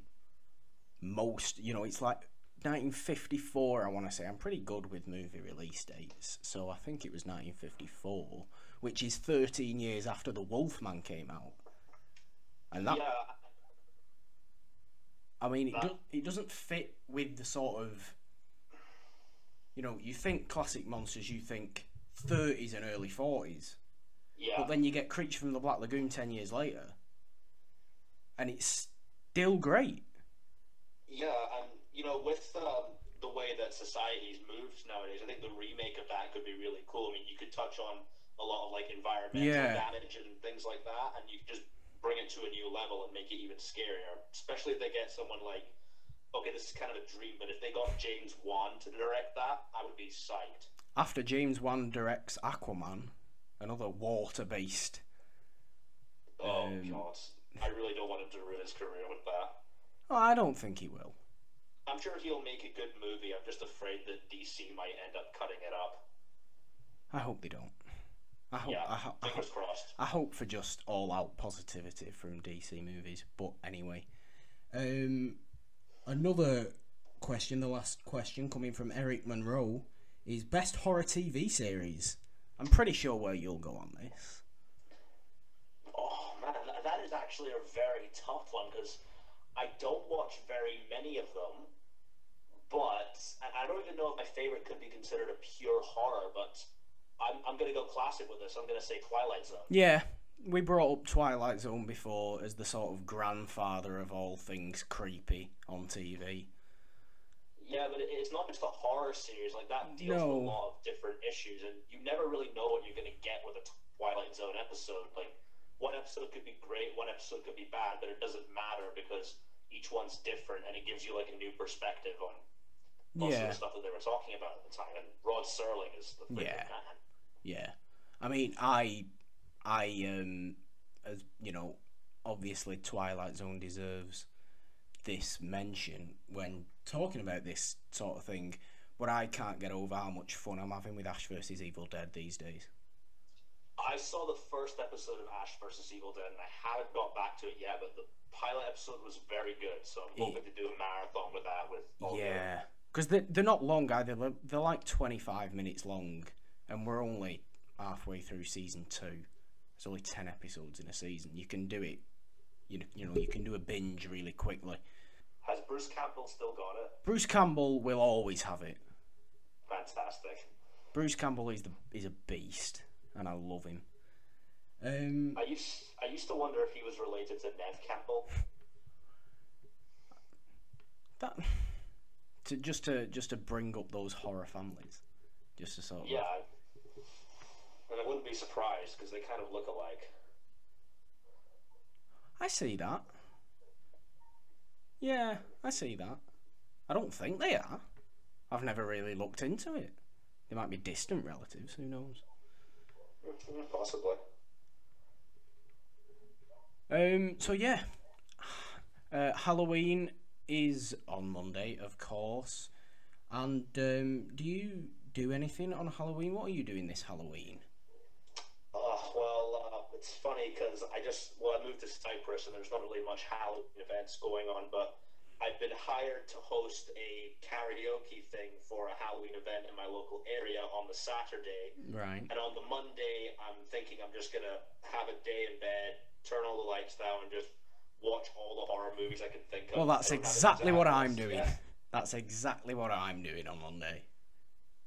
S1: most. You know, it's like 1954, I want to say. I'm pretty good with movie release dates, so I think it was 1954, which is 13 years after The Wolfman came out. And that,
S5: Yeah,
S1: I mean, it, do, it doesn't fit with the sort of. You know, you think classic monsters, you think 30s and early 40s.
S5: yeah.
S1: But then you get Creature from the Black Lagoon 10 years later. And it's still great.
S5: Yeah, and you know, with um, the way that society's moved nowadays, I think the remake of that could be really cool. I mean, you could touch on a lot of like environmental
S1: Yeah.
S5: damage and things like that, and you could just bring it to a new level and make it even scarier. Especially if they get someone like, okay, this is kind of a dream, but if they got James Wan to direct that, I would be psyched.
S1: After James Wan directs Aquaman, another water based.
S5: Oh
S1: Um,
S5: God, I really don't want him to ruin his career with that.
S1: Oh, I don't think he will.
S5: I'm sure he'll make a good movie. I'm just afraid that DC might end up cutting it up.
S1: I hope they don't. I hope,
S5: Yeah,
S1: I, ho- I, hope,
S5: crossed.
S1: I hope for just all out positivity from DC movies. But anyway. Um, another question, the last question coming from Eric Monroe, is best horror TV series. I'm pretty sure where you'll go on this.
S5: Oh man, that- that is actually a very tough one because I don't watch very many of them. But I don't even know if my favorite could be considered a pure horror. But I'm, I'm gonna go classic with this. I'm gonna say Twilight Zone.
S1: Yeah, we brought up Twilight Zone before as the sort of grandfather of all things creepy on TV.
S5: Yeah, but it's not just a horror series. Like that deals
S1: No.
S5: with a lot of different issues, and you never really know what you're gonna get with a Twilight Zone episode. Like one episode could be great, one episode could be bad, but it doesn't matter because each one's different, and it gives you like a new perspective on most of
S1: Yeah.
S5: the stuff that they were talking about at the time. And Rod Serling is the
S1: Yeah.
S5: man.
S1: Yeah, I mean, I, I, um, as you know, obviously Twilight Zone deserves this mention when talking about this sort of thing. But I can't get over how much fun I'm having with Ash versus Evil Dead these days.
S5: I saw the first episode of Ash versus Evil Dead, and I haven't got back to it yet. But the pilot episode was very good, so I'm hoping to do a marathon with that. With all
S1: Yeah, because they're, they're not long either. They're, they're like 25 minutes long, and we're only halfway through season two. There's only 10 episodes in a season. You can do it, you know, you know, you can do a binge really quickly.
S5: Has Bruce Campbell still got it?
S1: Bruce Campbell will always have it.
S5: Fantastic.
S1: Bruce Campbell is the is a beast, and I love him. Um,
S5: I used I used to wonder if he was related to Neve Campbell.
S1: that to just to just to bring up those horror families, just to sort of
S5: Yeah, and I wouldn't be surprised because they kind of look alike.
S1: I see that. Yeah, I see that. I don't think they are. I've never really looked into it. They might be distant relatives, who knows?
S5: Possibly.
S1: Um, so yeah. Uh, Halloween is on Monday, of course. And um, do you do anything on Halloween? What are you doing this Halloween?
S5: Oh, well, uh, it's funny because I just, well, I moved to Cyprus and there's not really much Halloween events going on, but I've been hired to host a karaoke thing for a Halloween event in my local area on the Saturday.
S1: Right.
S5: And on the Monday, I'm thinking I'm just going to have a day in bed, turn all the lights down, and just watch all the horror movies I can think of.
S1: Well, that's
S5: I don't have
S1: exactly what I'm doing. That's exactly what I'm doing on Monday.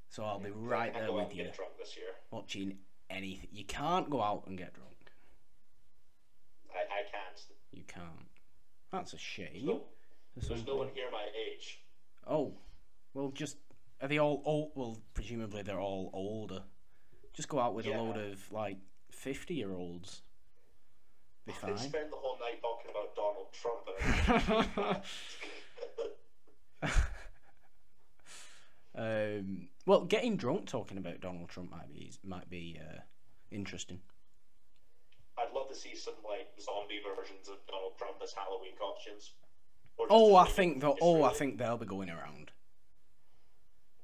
S1: So I'll be right there with you,
S5: Get drunk this year.
S1: watching anything. You can't go out and get drunk.
S5: I, I can't.
S1: You can't. That's a shame. For
S5: there's no one here my age.
S1: Oh, well, just are they all old? Well, presumably they're all older. Just go out with
S5: Yeah.
S1: a load of like fifty-year-olds. Be
S5: They
S1: fine.
S5: spend the whole night talking about Donald Trump.
S1: Um, well, getting drunk talking about Donald Trump might be might be uh, interesting.
S5: I'd love to see some like zombie versions of Donald Trump as Halloween costumes.
S1: Oh, I think they'll. Oh, I think they'll be going around.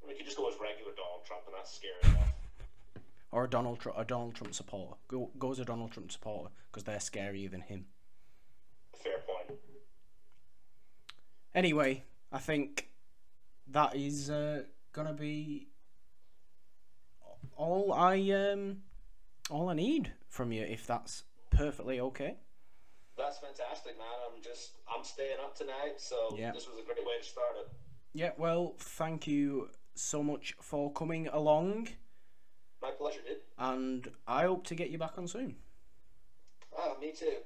S5: We could just go as regular Donald Trump, and that's scary enough.
S1: Or a Donald Trump, a Donald Trump supporter. Go, go as a Donald Trump supporter because they're scarier than him.
S5: Fair point.
S1: Anyway, I think that is uh, gonna be all I um all I need from you. If that's perfectly okay.
S5: That's fantastic, man. I'm just I'm staying up tonight, so
S1: Yeah.
S5: this was a great way to start it.
S1: Yeah. Well, thank you so much for coming along,
S5: My pleasure, dude.
S1: and I hope to get you back on soon.
S5: Ah, me too.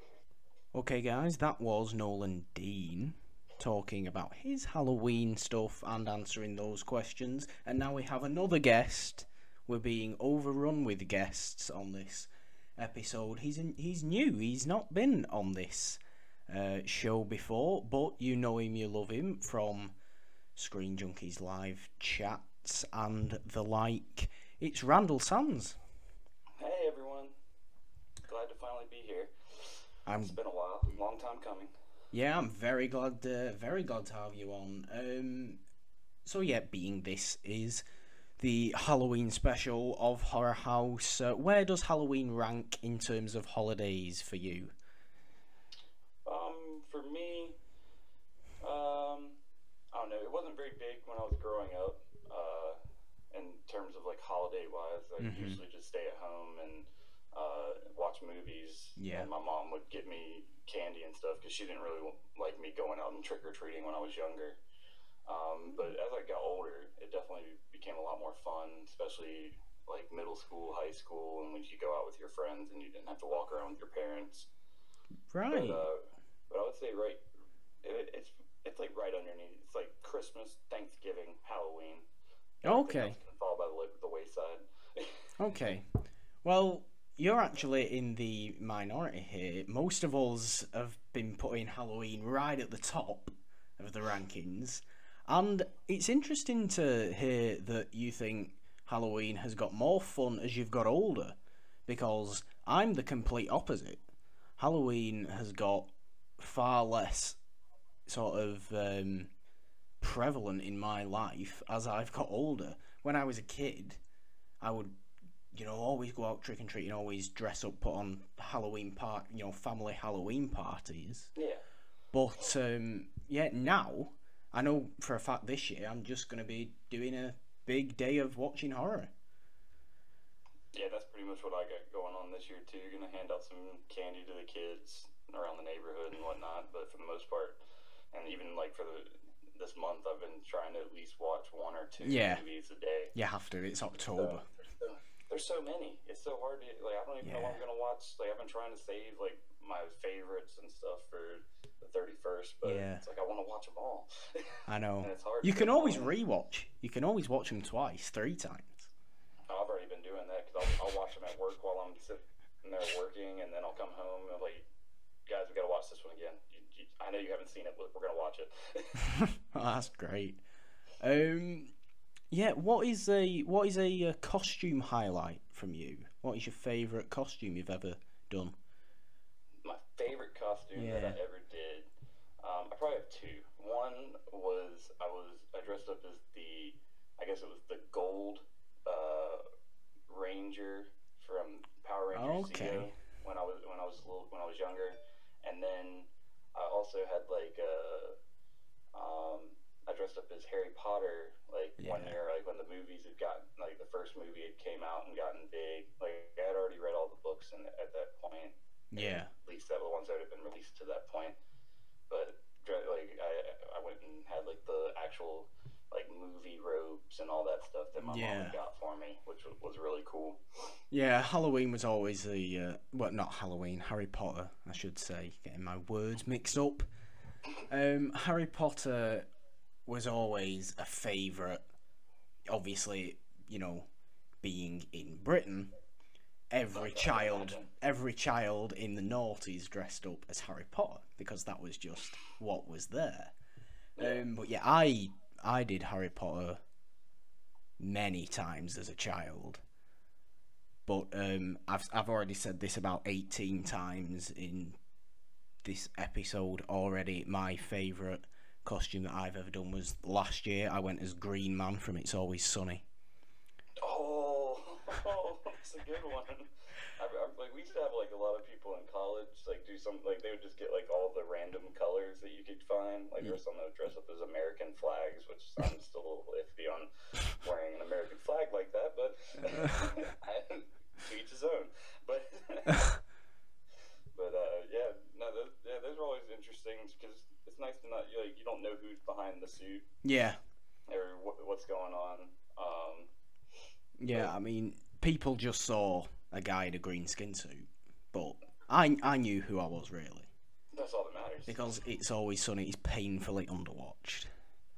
S1: Okay, guys, that was Nolan Dean talking about his Halloween stuff and answering those questions. And now we have another guest. We're being overrun with guests on this episode. He's in, he's new. He's not been on this uh, show before, but you know him, you love him from Screen Junkies live chats and the like. It's Randall Sands.
S6: Hey everyone, glad to finally be here.
S1: I'm
S6: It's been a while, long time coming.
S1: Yeah, I'm very glad, uh, very glad to have you on. Um, so yeah, being this is the Halloween special of Horror House, uh, where does Halloween rank in terms of holidays for you?
S6: Um, for me, um, I don't know. It wasn't very big when I was growing up. Uh, in terms of like holiday wise, I
S1: Mhm.
S6: usually just stay at home and uh, watch movies.
S1: Yeah.
S6: And my mom would get me candy and stuff because she didn't really like me going out and trick or treating when I was younger. Um, but as I got older, it definitely became a lot more fun, especially like middle school, high school, and when you go out with your friends and you didn't have to walk around with your parents.
S1: Right.
S6: But, uh, but I would say right, it, it's it's like right underneath. It's like Christmas, Thanksgiving, Halloween.
S1: Okay.
S6: can fall by the, the wayside.
S1: Okay. Well, you're actually in the minority here. Most of us have been putting Halloween right at the top of the rankings. And it's interesting to hear that you think Halloween has got more fun as you've got older. Because I'm the complete opposite. Halloween has got far less sort of um, prevalent in my life as I've got older. When I was a kid, I would you know, always go out trick and treating, always dress up, put on Halloween part, you know, family Halloween parties.
S6: yeah.
S1: But um, yeah, now I know for a fact this year I'm just gonna be doing a big day of watching horror.
S6: Yeah, that's pretty much what I got going on this year too. Gonna hand out some candy to the kids around the neighborhood and whatnot, but for the most part, and even like for the this month, I've been trying to at least watch one or two
S1: Yeah.
S6: movies a day.
S1: You have to. It's October.
S6: So, there's so many. It's so hard to like. I don't even know what I'm gonna watch. Like I've been trying to save like my favorites and stuff for the 31st, but
S1: Yeah.
S6: it's like I want to watch them all.
S1: I know.
S6: and it's hard.
S1: You can always rewatch. You can always watch them twice, three times.
S6: I've already been doing that because I'll, I'll watch them at work while I'm sitting there working, and then I'll come home and I'm like, guys, we gotta watch this one again. You, you, I know you haven't seen it, but we're gonna watch it.
S1: Oh, That's great. Um, yeah. What is a what is a, uh costume highlight from you? What is your favourite costume you've ever done?
S6: Favorite costume that I ever did. Um, I probably have two. One was I was I dressed up as the I guess it was the gold uh, ranger from Power Rangers
S1: Okay.
S6: When I was when I was little, when I was younger, and then I also had like uh, um, I dressed up as Harry Potter like one year like when the movies had gotten like the first movie had came out and gotten big like I had already read all the books and at that point
S1: Yeah.
S6: at least that were the ones that had been released to that point. But like I, I went and had like the actual like movie robes and all that stuff that my
S1: Yeah.
S6: mom got for me, which was, was really cool.
S1: Yeah, Halloween was always the uh, well, not Halloween, Harry Potter, I should say, getting my words mixed up. Um, Harry Potter was always a favourite. Obviously, you know, being in Britain, every child, every child in the noughties dressed up as Harry Potter because that was just what was there. Um, but yeah, I I did Harry Potter many times as a child but um, I've I've already said this about eighteen times in this episode already. My favourite costume that I've ever done was last year. I went as Green Man from It's Always Sunny.
S6: Oh, that's a good one. I, I, like we used to have like a lot of people in college like do some like they would just get like all the random colors that you could find. Like there was some that would dress up as American flags, which I'm still a little iffy on wearing an American flag like that, but to each his own. But but uh, yeah, no, those, yeah, those are always interesting because it's nice to not you like you don't know who's behind the suit
S1: Yeah,
S6: or what, what's going on. Um,
S1: yeah. I mean, people just saw a guy in a green skin suit, but I I knew who I was really
S6: that's all that matters.
S1: because It's Always Sunny is painfully underwatched.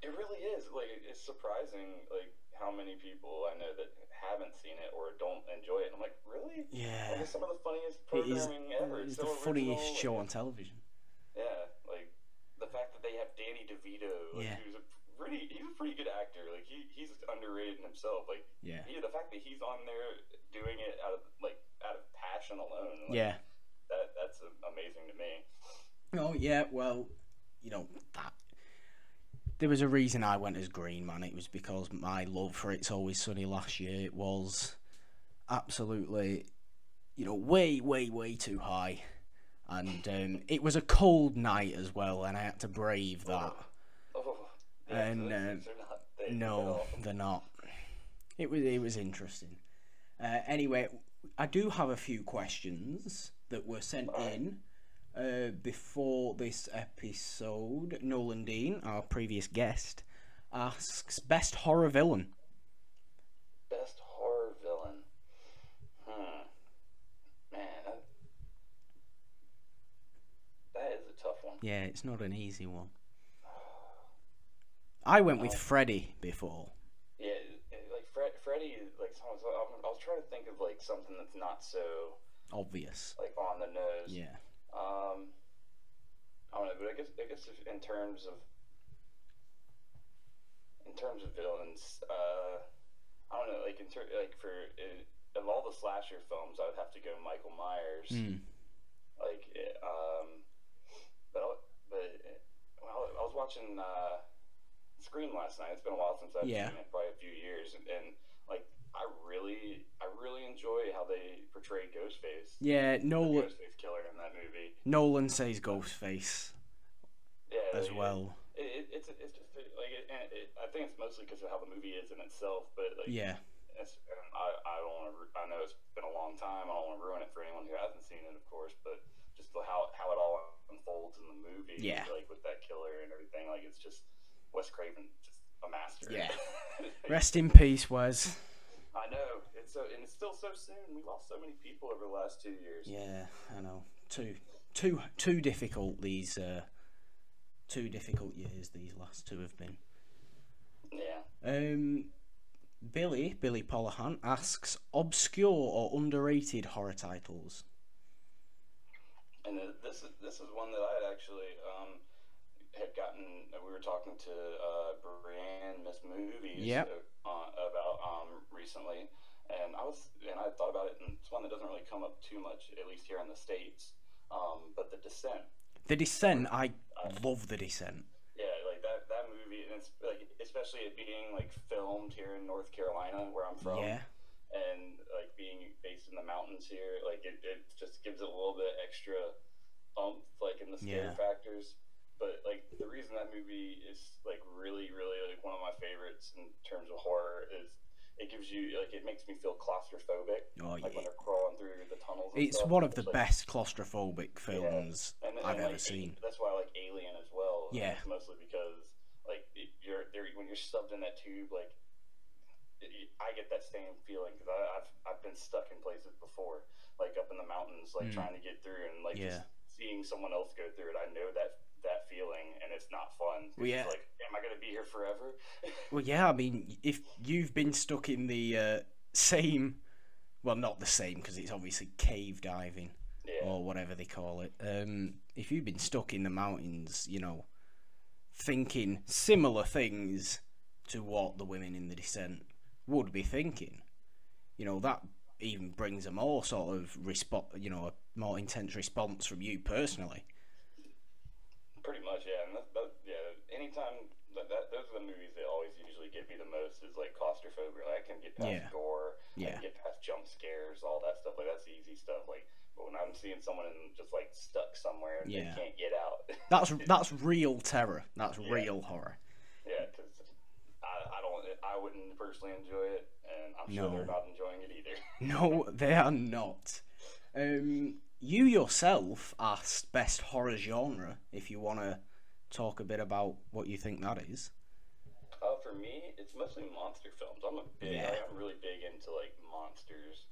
S6: It really is. Like it's surprising, like how many people I know that haven't seen it or don't enjoy it. And I'm like, really?
S1: Yeah,
S6: Like, it's some of the funniest
S1: it is.
S6: programming ever.
S1: It's
S6: so
S1: the funniest show on television.
S6: Yeah, like the fact that they have Danny DeVito. Like,
S1: Yeah.
S6: Who's a pretty. He's a pretty good actor. Like he, he's underrated in himself. Like
S1: Yeah,
S6: he, the fact that he's on there doing it out of like out of passion alone. Like,
S1: yeah.
S6: That that's amazing to me.
S1: Oh yeah, well, you know that. There was a reason I went as Green Man. It was because my love for It's Always Sunny last year it was absolutely, you know, way, way, way too high, and um, it was a cold night as well, and I had to brave that. And, uh,
S6: things are not
S1: No, they're not. It was it was interesting. Uh, anyway, I do have a few questions that were sent in uh, before this episode. Nolan Dean, our previous guest, asks best horror villain.
S6: Best horror villain. Hmm. Man, that, that is a tough one.
S1: Yeah, it's not an easy one. I went with Freddy before.
S6: Yeah, like Fred, Freddy, like I was, I was trying to think of like something that's not so
S1: Obvious.
S6: like on the nose.
S1: Yeah.
S6: Um, I don't know, but I guess I guess if in terms of in terms of villains, uh, I don't know, like in ter- like for uh, of all the slasher films, I would have to go Michael Myers.
S1: Mm.
S6: Like, um, but I- but well, I was watching uh, Scream last night. It's been a while since I've
S1: Yeah.
S6: seen it, probably a few years, and, and like I really I really enjoy how they portray Ghostface.
S1: Yeah, Nolan.
S6: Ghostface killer in that movie.
S1: Nolan says Ghostface
S6: Yeah,
S1: as well.
S6: It, it, it's it's just like it, it, I think it's mostly because of how the movie is in itself, but like
S1: Yeah.
S6: it's, I I don't want to I know it's been a long time. I don't want to ruin it for anyone who hasn't seen it, of course, but just how how it all unfolds in the movie,
S1: Yeah.
S6: like with that killer and everything, like it's just Wes Craven, just a master.
S1: Yeah. Rest in peace, Wes.
S6: I know it's so and it's still so soon. We lost so many people over the last two years.
S1: Yeah, I know. Too, too, too difficult. These, uh, two difficult years. These last two have been.
S6: Yeah.
S1: Um, Billy, Billy Polahan asks obscure or underrated horror titles.
S6: And uh, this is this is one that I had actually um, had gotten. uh, We were talking to uh, Brienne Miss Movies
S1: Yep.
S6: uh, about um, recently, and I was and I thought about it, and it's one that doesn't really come up too much, at least here in the states. Um, but The Descent,
S1: The Descent. I love The Descent.
S6: yeah, like that that movie, and it's like especially it being like filmed here in North Carolina, where I'm from.
S1: Yeah,
S6: and like being based in the mountains here, like it, it just gives it a little bit extra umph, like in the scare
S1: Yeah.
S6: factors. But like the reason that movie is like really, really like one of my favorites in terms of horror is it gives you like it makes me feel claustrophobic.
S1: Oh,
S6: like when they're crawling through the tunnels. And
S1: it's
S6: stuff.
S1: one of the
S6: like-
S1: best claustrophobic films
S6: and, and,
S1: I've ever
S6: like,
S1: seen.
S6: That's why I like Alien as well.
S1: Yeah.
S6: It's mostly because like it, you're there when you're stuffed in that tube, like it, I get that same feeling because I've I've been stuck in places before, like up in the mountains, like
S1: Mm.
S6: trying to get through, and like
S1: Yeah.
S6: just seeing someone else go through it. I know that that feeling, and it's not fun.
S1: Well, yeah.
S6: It's like, am I gonna be here forever?
S1: Well, yeah, I mean, if you've been stuck in the uh, same, well, not the same because it's obviously cave diving
S6: yeah.
S1: or whatever they call it. Um, if you've been stuck in the mountains, you know, thinking similar things to what the women in the descent would be thinking, you know, that even brings a more sort of response, you know, a more intense response from you personally.
S6: Pretty much, yeah. And yeah, anytime that, that those are the movies that always usually get me the most is like claustrophobia. Like I can get past yeah. gore,
S1: yeah.
S6: I can get past jump scares, all that stuff. Like that's easy stuff. Like, but when I'm seeing someone and just like stuck somewhere and yeah. they can't get out,
S1: that's that's real terror. That's
S6: yeah.
S1: real horror.
S6: Yeah, because I, I don't, I wouldn't personally enjoy it, and I'm sure
S1: no.
S6: they're not enjoying it either.
S1: no, they are not. Um, you yourself asked best horror genre. If you want to talk a bit about what you think that is.
S6: Uh, for me, it's mostly monster films. I'm a big,
S1: Yeah.
S6: I'm really big into like monsters.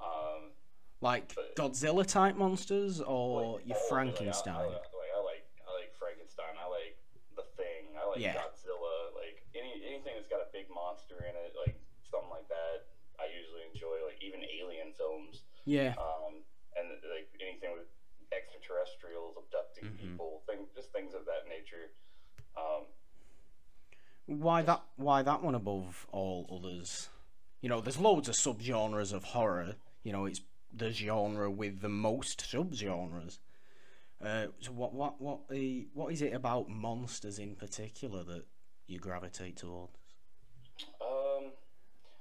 S6: Um,
S1: Like
S6: But-
S1: Godzilla type monsters or
S6: like,
S1: your
S6: all of it.
S1: Frankenstein?
S6: Like, I, I, like, I like I like Frankenstein. I like The Thing. I like
S1: Yeah.
S6: Godzilla. Like any anything that's got a big monster in it, like something like that. I usually enjoy. Like even Alien films.
S1: yeah.
S6: Um, and like anything with extraterrestrials abducting
S1: Mhm.
S6: people, thing, just things of that nature. Um,
S1: Why that? Why that one above all others? You know, there's loads of subgenres of horror. You know, it's the genre with the most subgenres. Uh, so what what what the what is it about monsters in particular that you gravitate towards?
S6: Um,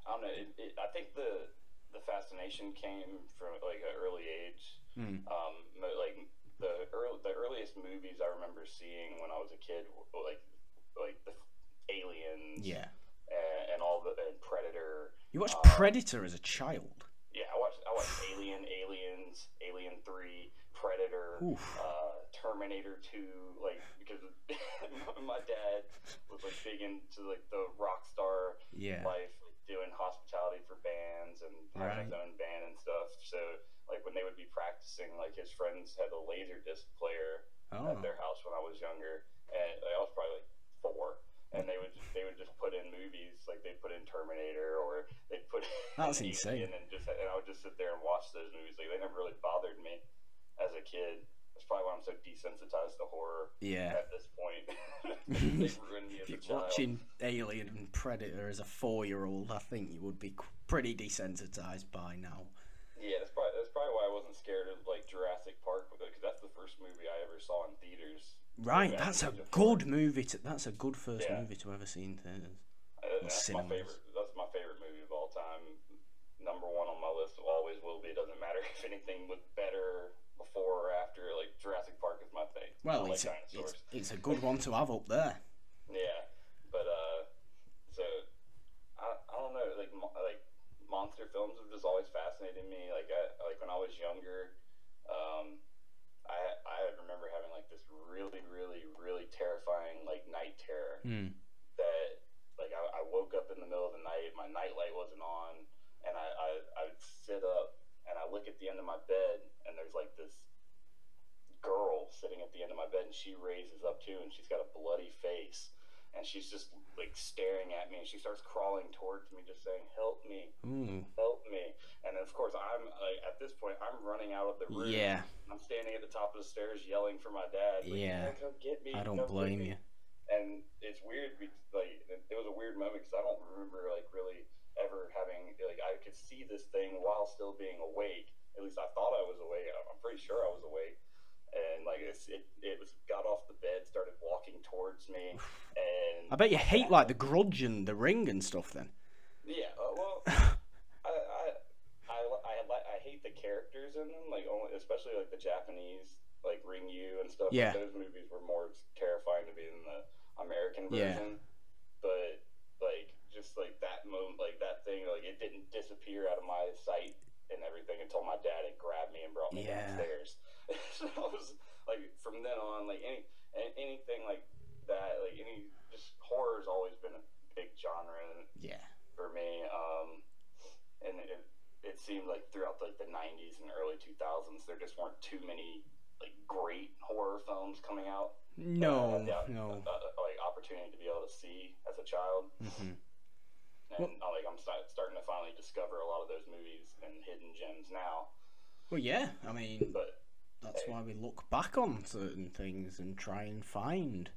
S6: I don't know. It, it, I think the the fascination came from like an early age.
S1: Hmm.
S6: Um, like the early, the earliest movies I remember seeing when I was a kid, were, like like the Aliens,
S1: Yeah,
S6: and, and all the and Predator.
S1: you watched
S6: Uh,
S1: Predator as a child.
S6: Yeah, I watched I watched Alien, Aliens, Alien Three, Predator, uh, Terminator Two. Like because my dad was like big into like the rock star
S1: Yeah,
S6: life, doing hospitality for bands and having his own band and stuff. So like when they would be practicing, like his friends had a laser disc player
S1: oh,
S6: at their house when I was younger, and I was probably like four. And they would just, they would just put in movies like they'd put in Terminator or they'd put
S1: That's
S6: in
S1: insane.
S6: And just and I would just sit there and watch those movies. Like they never really bothered me as a kid. Probably why I'm so desensitized to horror
S1: yeah.
S6: at this point. they ruined me as a
S1: you're
S6: child.
S1: watching Alien and Predator as a four-year-old, I think you would be pretty desensitized by now.
S6: Yeah, that's probably that's probably why I wasn't scared of like Jurassic Park because that's the first movie I ever saw in theaters.
S1: Right, that's a good movie. To, that's a good first
S6: Yeah.
S1: movie to ever see in theaters.
S6: Uh, that's my favorite. That's my favorite movie of all time. Number one on my list. Always will be. It doesn't matter if anything was better before or after. Like Jurassic Park is my thing.
S1: Well,
S6: like
S1: it's a, it's, it's a good one to have up there.
S6: Yeah, but uh, so I, I don't know. Like mo- like monster films have just always fascinated me. Like I like when I was younger, um, I I remember having like this really really really terrifying like night terror
S1: Hmm.
S6: that like I, I woke up in the middle of the night, my night light wasn't on, and I, I I would sit up and I look at the end of my bed and there's like this girl sitting at the end of my bed and she raises up too and she's got a bloody face and she's just like staring at me and she starts crawling towards me just saying help me
S1: Ooh.
S6: help me and of course i'm like at this point i'm running out of the room
S1: Yeah,
S6: i'm standing at the top of the stairs yelling for my dad like,
S1: Yeah.
S6: "Dad, come get me
S1: I don't blame you.
S6: and it's weird like it it was a weird moment because i don't remember like really ever having like i could see this thing while still being awake at least i thought i was awake i'm pretty sure i was awake and like it's, it, it was got off the bed started walking towards me and
S1: I bet you hate like the Grudge and the Ring and stuff. Then.
S6: yeah uh, well I, I I I I hate the characters in them, like only especially like the Japanese, like Ringu and stuff.
S1: Yeah.
S6: Like, those movies were more terrifying to me than the American version.
S1: Yeah.
S6: version. But like just like that moment, like that thing, like it didn't disappear out of my sight and everything until my dad had grabbed me and brought me
S1: Yeah.
S6: downstairs. so I was like, from then on, like any anything like that, like any just horror's always been a big genre
S1: Yeah.
S6: for me. Um, and it, it seemed like throughout like the 90s and early 2000s, there just weren't too many like great horror films coming out.
S1: No.
S6: the
S1: No.
S6: uh, like opportunity to be able to see as a child.
S1: hmm
S6: And uh, like I'm start, starting to finally discover a lot of those movies and hidden gems now.
S1: Well, yeah. I mean,
S6: But
S1: that's why we look back on certain things and try and find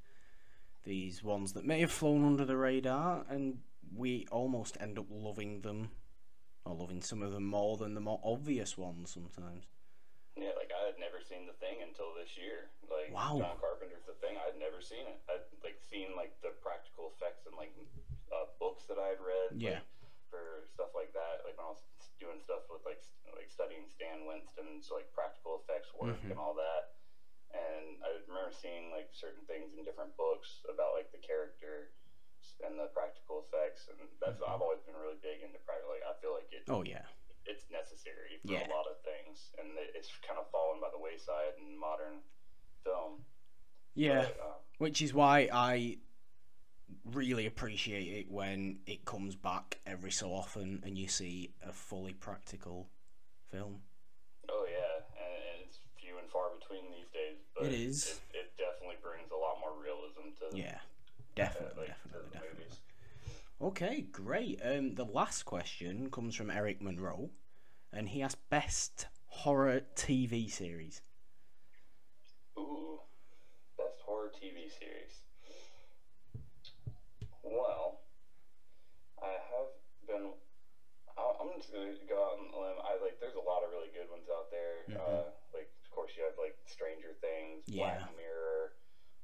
S1: these ones that may have flown under the radar, and we almost end up loving them, or loving some of them more than the more obvious ones sometimes.
S6: yeah, like I had never seen The Thing until this year. Like
S1: Wow.
S6: John Carpenter's The Thing, I had never seen it. I'd like seen like the practical effects and like books that I had read.
S1: Yeah.
S6: Like, for stuff like that, like when I was doing stuff with like like studying Stan Winston's like practical effects work
S1: Mhm.
S6: and all that, and I remember seeing like certain things in different books about like the character and the practical effects, and that's I've always been really big into practical. Like I feel like it
S1: Oh yeah.
S6: it's necessary for
S1: Yeah.
S6: a lot of things, and it's kind of fallen by the wayside in modern film.
S1: Yeah.
S6: But, um,
S1: Which is why I really appreciate it when it comes back every so often and you see a fully practical film.
S6: oh yeah, and, it's few and far between these days. But
S1: It is.
S6: It, it definitely brings a lot more realism to
S1: Yeah.
S6: uh,
S1: Definitely,
S6: like,
S1: definitely, definitely.
S6: movies.
S1: Okay, great. Um, the last question comes from Eric Monroe, and he asked best horror TV series.
S6: Ooh, best horror TV series. Well, I have been. I'm just gonna go out on a limb. I like. There's a lot of really good ones out there.
S1: Mhm.
S6: Uh, like, of course, you have like Stranger Things,
S1: Yeah.
S6: Black Mirror.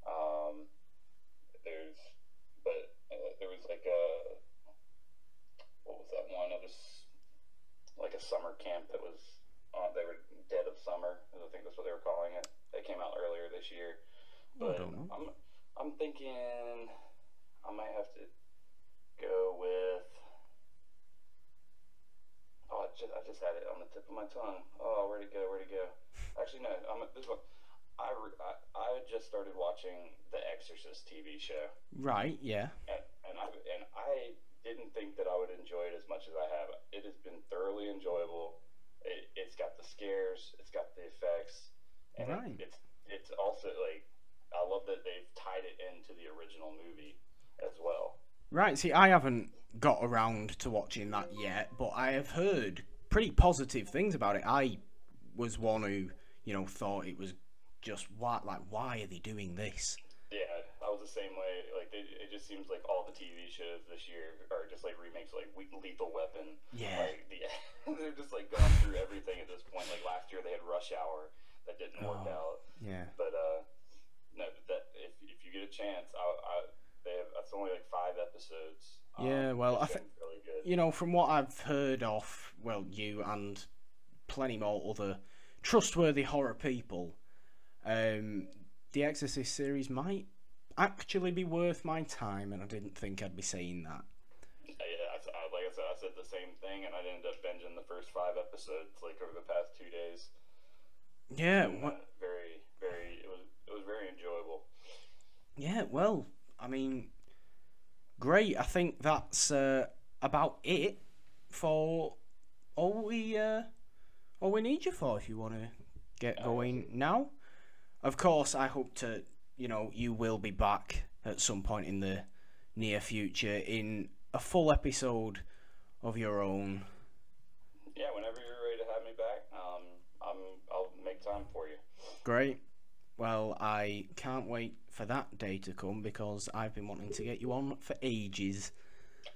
S6: Um, there's, but uh, there was like a. What was that one? It was like a summer camp that was. Uh, they were Dead of Summer. I think that's what they were calling it. They came out earlier this year.
S1: Oh, I don't know.
S6: I'm I'm thinking I might have to go with. Oh, I just, I just had it on the tip of my tongue. Oh, where'd it go? Where'd it go? Actually, no. I'm this one. I, I I just started watching the Exorcist TV show,
S1: Right, yeah.
S6: and, and I and I didn't think that I would enjoy it as much as I have. It has been thoroughly enjoyable. It, it's got the scares. It's got the effects, and it-
S1: Right.
S6: it's it's also like I love that they've tied it into the original movie as well.
S1: Right, see, I haven't got around to watching that yet, but I have heard pretty positive things about it. I was one who, you know, thought it was just why, like, why are they doing this?
S6: Yeah, I was the same way. Like they, it just seems like all the TV shows this year are just like remakes, like Lethal Weapon.
S1: Yeah.
S6: Like the, they're just like going through everything at this point. Like last year they had Rush Hour that didn't work
S1: Oh.
S6: out,
S1: Yeah.
S6: but uh, no, that if if you get a chance, I, I they have that's only like five episodes. Um,
S1: Yeah, well, I
S6: think really good.
S1: You know, from what I've heard of, well, you and plenty more other trustworthy horror people, um, the Exorcist series might actually be worth my time, and I didn't think I'd be saying that.
S6: Yeah, I, I, like I said, I said the same thing, and I ended up binging the first five episodes like over the past two days.
S1: Yeah,
S6: And, uh, very, very. It was it was very enjoyable.
S1: yeah. Well, I mean, great. I think that's uh, about it for all we uh, all we need you for. If you want to get going now, of course, I hope to. You know, you will be back at some point in the near future in a full episode of your own.
S6: Yeah, whenever you're ready to have me back, um, I'm I'll make time for you.
S1: Great. Well, I can't wait for that day to come because I've been wanting to get you on for ages.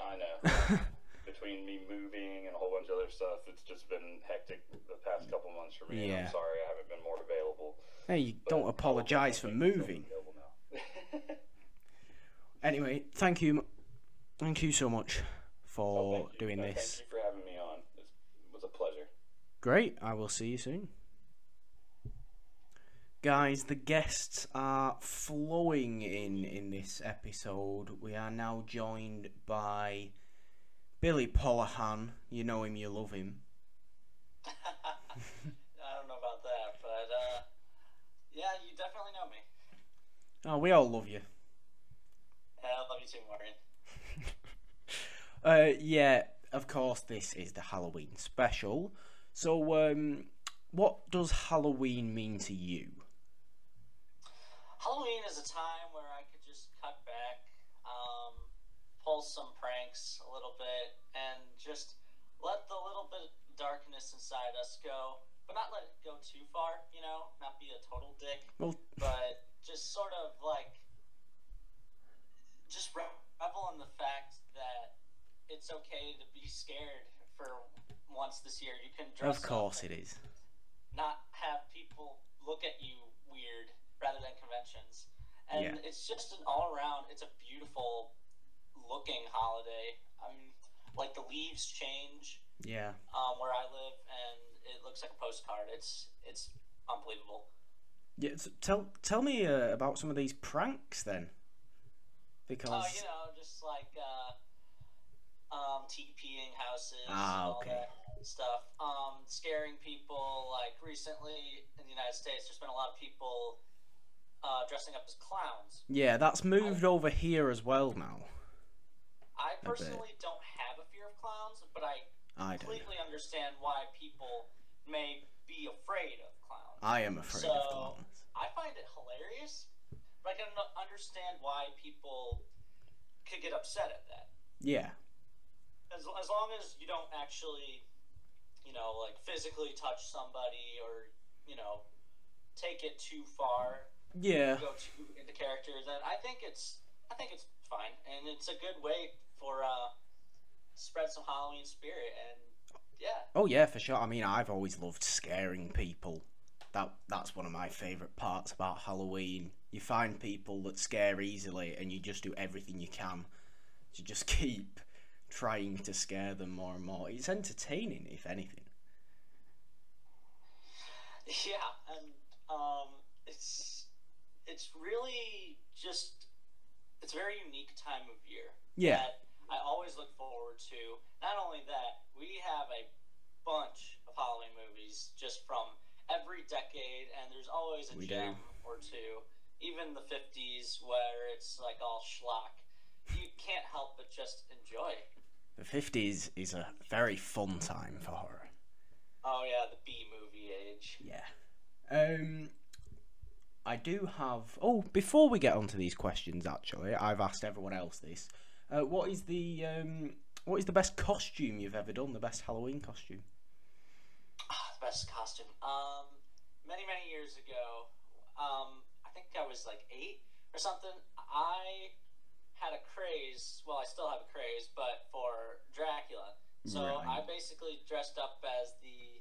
S6: I know. Between me moving and a whole bunch of other stuff, it's just been hectic the past couple months for me.
S1: Yeah.
S6: I'm sorry I haven't been more available.
S1: Hey, you don't apologise for moving. Anyway, thank you, thank you so much
S6: Oh,
S1: for
S6: you.
S1: doing
S6: No,
S1: this.
S6: Thank you for having me on. It was a pleasure.
S1: Great. I will see you soon. Guys, the guests are flowing in in this episode. We are now joined by Billy Polahan. You know him, you love him.
S7: I don't know about that, but uh, yeah, you definitely know me.
S1: Oh, we all love you.
S7: And I love you too, Maureen.
S1: Uh, yeah, of course, this is the Halloween special. So, um, what does Halloween mean to you?
S7: Halloween is a time where I could just cut back, um, pull some pranks a little bit, and just let the little bit of darkness inside us go, but not let it go too far, you know, not be a total dick,
S1: Well,
S7: but just sort of like just revel in the fact that it's okay to be scared for once this year. You can dress
S1: of course it
S7: not have people look at you weird rather than conventions. And
S1: Yeah.
S7: it's just an all around, it's a beautiful looking holiday. I mean, like the leaves change
S1: Yeah.
S7: um, where I live, and it looks like a postcard. It's it's unbelievable.
S1: Yeah, so tell tell me uh, about some of these pranks then, because
S7: Oh, you know, just like uh, um, TPing houses
S1: Ah, okay.
S7: that stuff. Um, scaring people. Like recently in the United States, there's been a lot of people uh, dressing up as clowns.
S1: yeah, that's moved over here as well now.
S7: I personally don't have a fear of clowns, but I
S1: I don't.
S7: completely understand why people may be afraid of clowns.
S1: I am afraid of clowns.
S7: I find it hilarious, but I can understand why people could get upset at that.
S1: Yeah,
S7: As, as long as you don't actually, you know, like physically touch somebody or, you know, take it too far,
S1: yeah,
S7: go too into character, then I think it's I think it's fine, and it's a good way for uh, spread some Halloween spirit, and yeah,
S1: oh yeah, for sure. I mean, I've always loved scaring people. That that's one of my favorite parts about Halloween. You find people that scare easily, and you just do everything you can to just keep trying to scare them more and more. It's entertaining, if anything.
S7: Yeah, and um, it's it's really just it's a very unique time of year.
S1: Yeah.
S7: That I always look forward to. Not only that, we have a bunch of Halloween movies just from every decade, and there's always a
S1: We do.
S7: gem or two. Even the '50s, where it's like all schlock, you can't help but just enjoy.
S1: The fifties is a very fun time for horror.
S7: Oh yeah, the B movie age.
S1: Yeah. Um, I do have. Oh, before we get onto these questions, actually, I've asked everyone else this. Uh, what is the um, what is the best costume you've ever done? The best Halloween costume?
S7: Ah, the best costume. Um, many many years ago, um, I think I was like eight or something. I had a craze. Well, I still have a craze, but for Dracula. So
S1: Right.
S7: I basically dressed up as the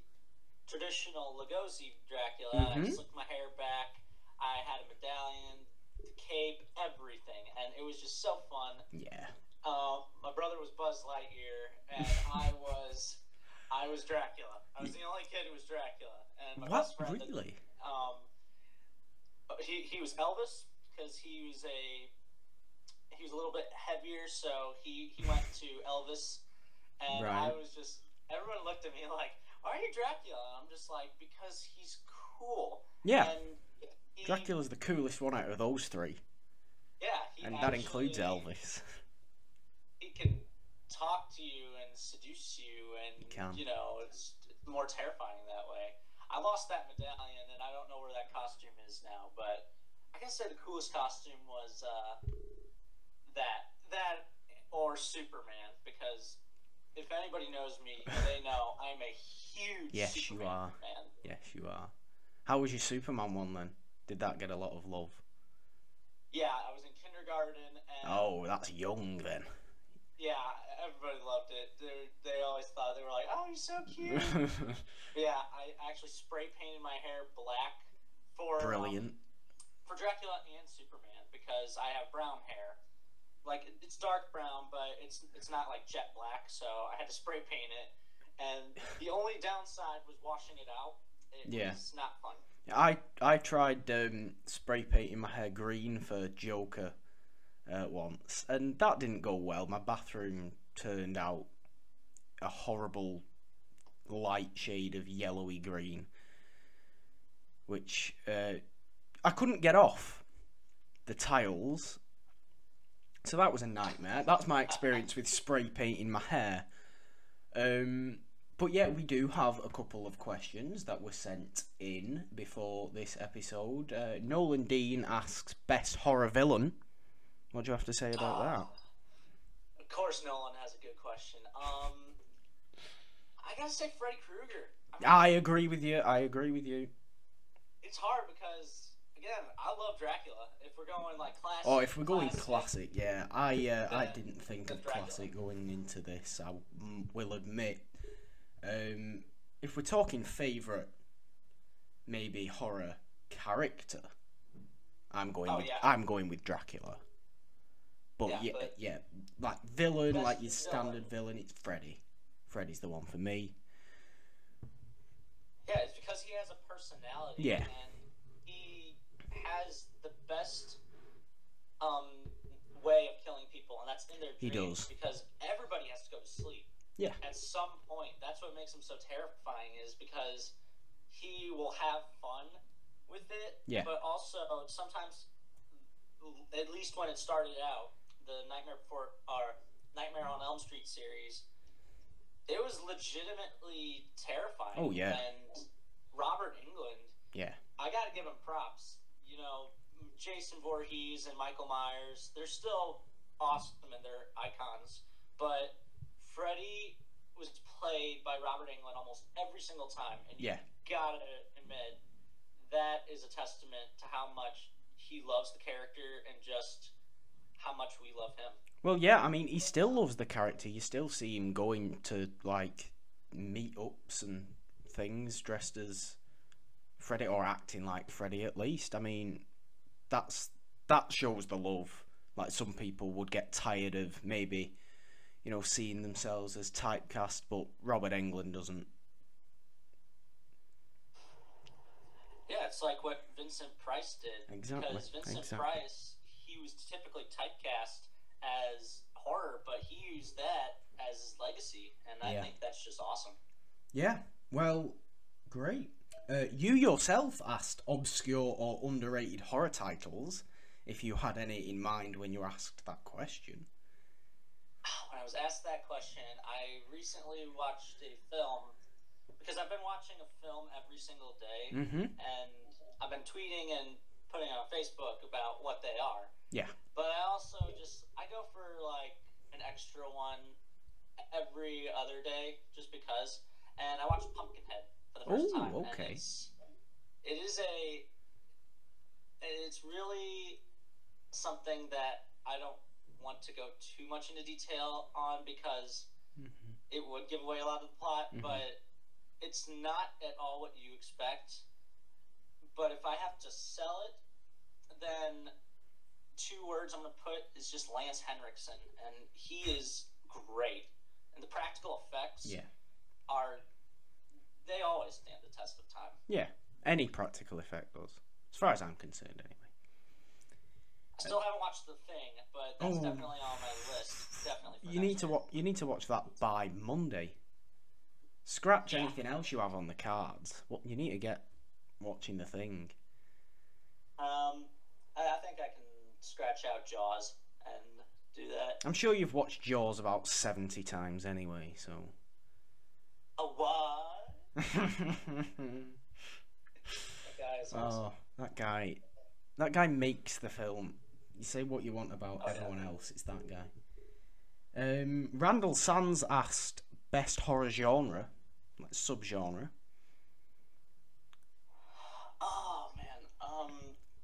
S7: traditional Lugosi Dracula. I
S1: Mhm.
S7: slicked my hair back. I had a medallion, the cape, everything, and it was just so fun.
S1: Yeah.
S7: Um, my brother was Buzz Lightyear, and I was I was Dracula. I was the only kid who was Dracula, and my
S1: What
S7: best friend.
S1: really?
S7: Um, he he was Elvis because he was a he was a little bit heavier, so he he went to Elvis, and I was just everyone looked at me like, "Why are you Dracula?" And I'm just like, "Because he's cool."
S1: Yeah.
S7: And
S1: Dracula's the coolest one out of those three,
S7: Yeah, he
S1: and that includes Elvis.
S7: he can talk to you and seduce you, and you know it's more terrifying that way. I lost that medallion, and I don't know where that costume is now. But I say the coolest costume was uh, that that or Superman because if anybody knows me, they know I'm a huge
S1: Yes, you are.
S7: fan.
S1: Yes, you are. How was your Superman one then? Did that get a lot of love?
S7: Yeah, I was in kindergarten, and
S1: Oh, that's young then.
S7: yeah, everybody loved it. They they always thought they were like, "Oh, he's so cute." Yeah, I actually spray painted my hair black for um,
S1: Brilliant.
S7: for Dracula and Superman because I have brown hair. Like it's dark brown, but it's it's not like jet black, so I had to spray paint it. And the only downside was washing it out. It
S1: Yeah.
S7: was not fun.
S1: I I tried um, spray painting my hair green for Joker uh, once, and that didn't go well. My bathroom turned out a horrible light shade of yellowy green, which uh, I couldn't get off the tiles. So that was a nightmare. That's my experience with spray painting my hair. Um, but yeah, we do have a couple of questions that were sent in before this episode. Uh, Nolan Dean asks best horror villain. What do you have to say about that?
S7: Of course, Nolan has a good question. Um, I gotta say Freddy Krueger. I mean,
S1: I agree with you. I agree with you.
S7: it's hard because again, I love Dracula. If we're going like classic,
S1: Oh, if we're going
S7: classic,
S1: classic, yeah, I uh, I didn't think of
S7: Dracula.
S1: classic going into this. I will admit. Um, if we're talking favorite, maybe horror character, I'm going.
S7: Oh,
S1: with,
S7: yeah.
S1: I'm going with Dracula. But
S7: Yeah,
S1: yeah,
S7: but-
S1: yeah, like villain, like your standard villain, it's Freddy. Freddy's the one for me.
S7: Yeah, it's because he has a personality.
S1: Yeah.
S7: And he has the best um, way of killing people, and that's in their
S1: He
S7: dreams
S1: does.
S7: because everybody has to go to sleep.
S1: Yeah.
S7: At some point, that's what makes him so terrifying is because he will have fun with it.
S1: Yeah.
S7: But also sometimes, at least when it started out, the Nightmare Before or Nightmare on Elm Street series, it was legitimately terrifying.
S1: Oh, yeah.
S7: And Robert Englund,
S1: Yeah.
S7: I got to give him props. You know, Jason Voorhees and Michael Myers, they're still awesome and they're icons. But Freddy was played by Robert Englund almost every single time. And you
S1: Yeah.
S7: gotta admit, that is a testament to how much he loves the character and just how much we love him.
S1: Well, yeah, I mean, he still loves the character. You still see him going to, like, meetups and things dressed as Freddy or acting like Freddy at least. I mean, that's that shows the love. Like, some people would get tired of maybe, you know, seeing themselves as typecast, but Robert Englund doesn't.
S7: Yeah, it's like what Vincent Price did.
S1: Exactly,
S7: Because Vincent
S1: exactly.
S7: Price, he was typically typecast as horror, but he used that as his legacy, and I
S1: Yeah.
S7: think that's just awesome.
S1: Yeah, well, great. Uh, you yourself asked obscure or underrated horror titles, if you had any in mind when you asked that question.
S7: I was asked that question, I recently watched a film because I've been watching a film every single day,
S1: Mm-hmm.
S7: and I've been tweeting and putting on Facebook about what they are.
S1: Yeah.
S7: But I also just I go for like an extra one every other day just because. And I watched Pumpkinhead for the first
S1: Ooh,
S7: time.
S1: okay.
S7: it's, it is a. It's really something that I don't want to go too much into detail on because
S1: Mm-hmm.
S7: it would give away a lot of the plot,
S1: Mhm.
S7: but it's not at all what you expect. But if I have to sell it, then two words I'm gonna put is just Lance Henriksen, and he is great. And the practical effects
S1: Yeah.
S7: are they always stand the test of time.
S1: Yeah. Any practical effect does, as far as I'm concerned, anyway.
S7: I still haven't watched the thing, but that's
S1: Oh.
S7: definitely on my list. Definitely. For
S1: You need to watch. You need to watch that by Monday. Scratch
S7: Yeah.
S1: anything else you have on the cards. What you need to get watching the thing.
S7: Um, I, I think I can scratch out Jaws and do that.
S1: I'm sure you've watched Jaws about seventy times anyway. So.
S7: A what? That guy is awesome.
S1: Oh, that guy. That guy makes the film. You say what you want about
S7: Oh, yeah.
S1: everyone else, it's that guy. Um, Randall Sands asked best horror genre, like subgenre.
S7: Oh man, um,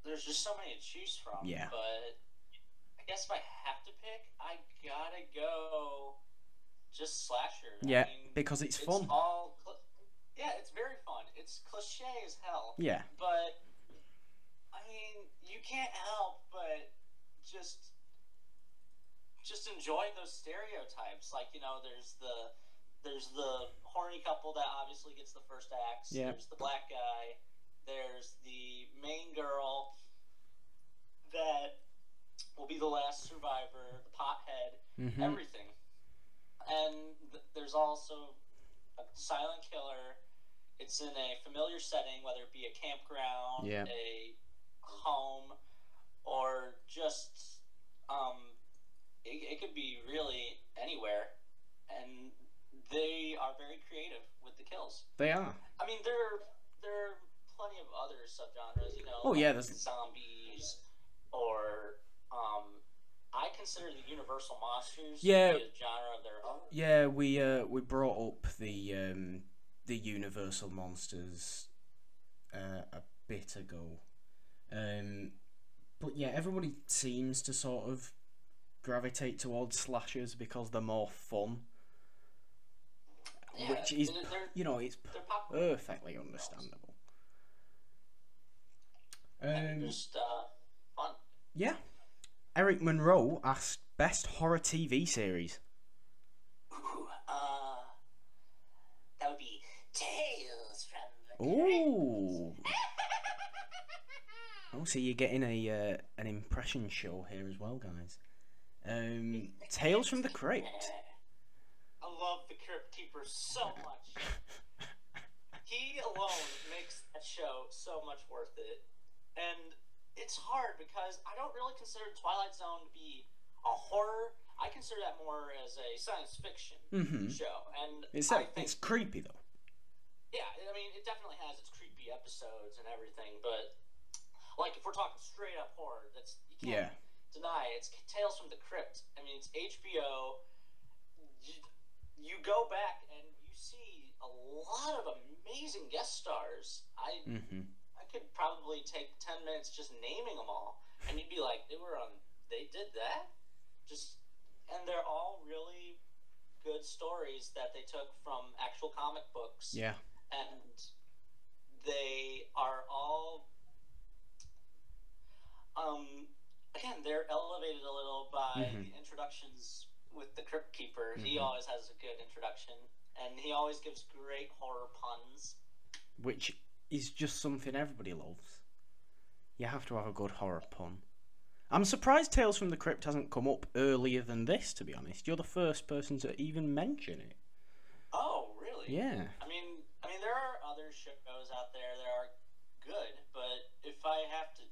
S7: there's just so many to choose from.
S1: Yeah.
S7: But I guess if I have to pick, I gotta go just slasher.
S1: Yeah,
S7: I mean,
S1: because it's fun.
S7: all. Cl- yeah, it's very fun. It's cliche as hell.
S1: Yeah,
S7: But I mean, you can't help but just just enjoy those stereotypes. Like you know, there's the there's the horny couple that obviously gets the first axe.
S1: Yeah.
S7: There's the black guy. There's the main girl that will be the last survivor. The pothead.
S1: hmm
S7: Everything. And th- there's also a silent killer. It's in a familiar setting, whether it be a campground,
S1: Yeah.
S7: a home, or just um, it, it could be really anywhere. And they are very creative with the kills.
S1: they are.
S7: I mean, there there are plenty of other subgenres, you know.
S1: Oh, yeah, there's-
S7: zombies or um, I consider the Universal monsters
S1: Yeah.
S7: to be a genre of their own.
S1: Yeah, we uh we brought up the um the Universal monsters uh, a bit ago. Um, but yeah, everybody seems to sort of gravitate towards slashers because they're more fun,
S7: Yeah,
S1: which is you know it's perfectly understandable.
S7: and
S1: Um,
S7: just uh, fun.
S1: yeah, Eric Monroe asked best horror TV series.
S7: Ooh, uh, that would be Tales from the
S1: Ooh. Oh, so you're getting a uh, an impression show here as well, guys. Um, Tales from the Crypt.
S7: I love the Crypt Keeper so much. he alone makes that show so much worth it. And it's hard because I don't really consider Twilight Zone to be a horror. I consider that more as a science fiction
S1: Mhm.
S7: show. And
S1: It's it's creepy though.
S7: yeah, I mean, it definitely has its creepy episodes and everything, but like if we're talking straight up horror, that's you can't
S1: Yeah.
S7: deny it. it's Tales from the Crypt. I mean, it's HBO. You, you go back and you see a lot of amazing guest stars. I
S1: Mhm.
S7: I could probably take ten minutes just naming them all, and you'd be like, they were on, they did that, just, and they're all really good stories that they took from actual comic books
S1: Yeah.
S7: and they are all um again they're elevated a little by
S1: Mhm.
S7: the introductions with the crypt keeper he
S1: Mhm.
S7: always has a good introduction and he always gives great horror puns
S1: Which is just something everybody loves. You have to have a good horror pun. I'm surprised Tales from the Crypt hasn't come up earlier than this. To be honest, you're the first person to even mention it.
S7: oh really
S1: Yeah.
S7: i mean i mean there are other shows out there that are good but if i have to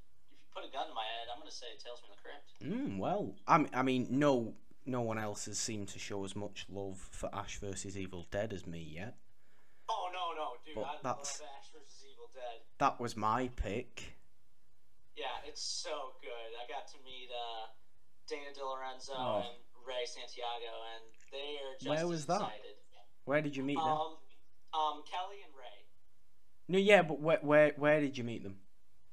S7: put a gun to my head i'm going to say tales from the crypt
S1: Mm, well, I m- I mean, no, no one else has seemed to show as much love for Ash versus Evil Dead as me yet.
S7: oh no no dude
S1: But
S7: i
S1: that's-
S7: love ash versus evil dead
S1: That was my pick.
S7: Yeah, it's so good. I got to meet uh, Dana DeLorenzo
S1: Oh.
S7: and Ray Santiago, and they are just
S1: Where
S7: as
S1: was that? Where did you meet them?
S7: Um, um, Kelly and Ray.
S1: No, yeah, but where, where, where did you meet them?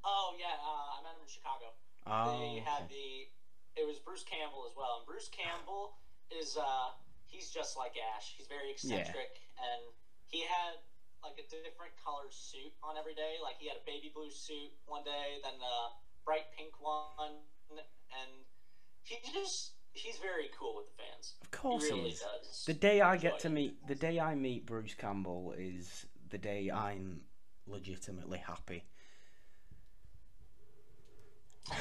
S7: Oh yeah, uh, I met him in Chicago.
S1: Oh,
S7: they had
S1: okay.
S7: the. It was Bruce Campbell as well, and Bruce Campbell is uh, he's just like Ash. He's very eccentric, and he had like a different color suit on every day. Like he had a baby blue suit one day, then a bright pink one, and he just he's very cool with the fans.
S1: Of course
S7: he
S1: he
S7: really
S1: is.
S7: does.
S1: The day I get to meet, the day I meet Bruce Campbell is the day I'm legitimately happy.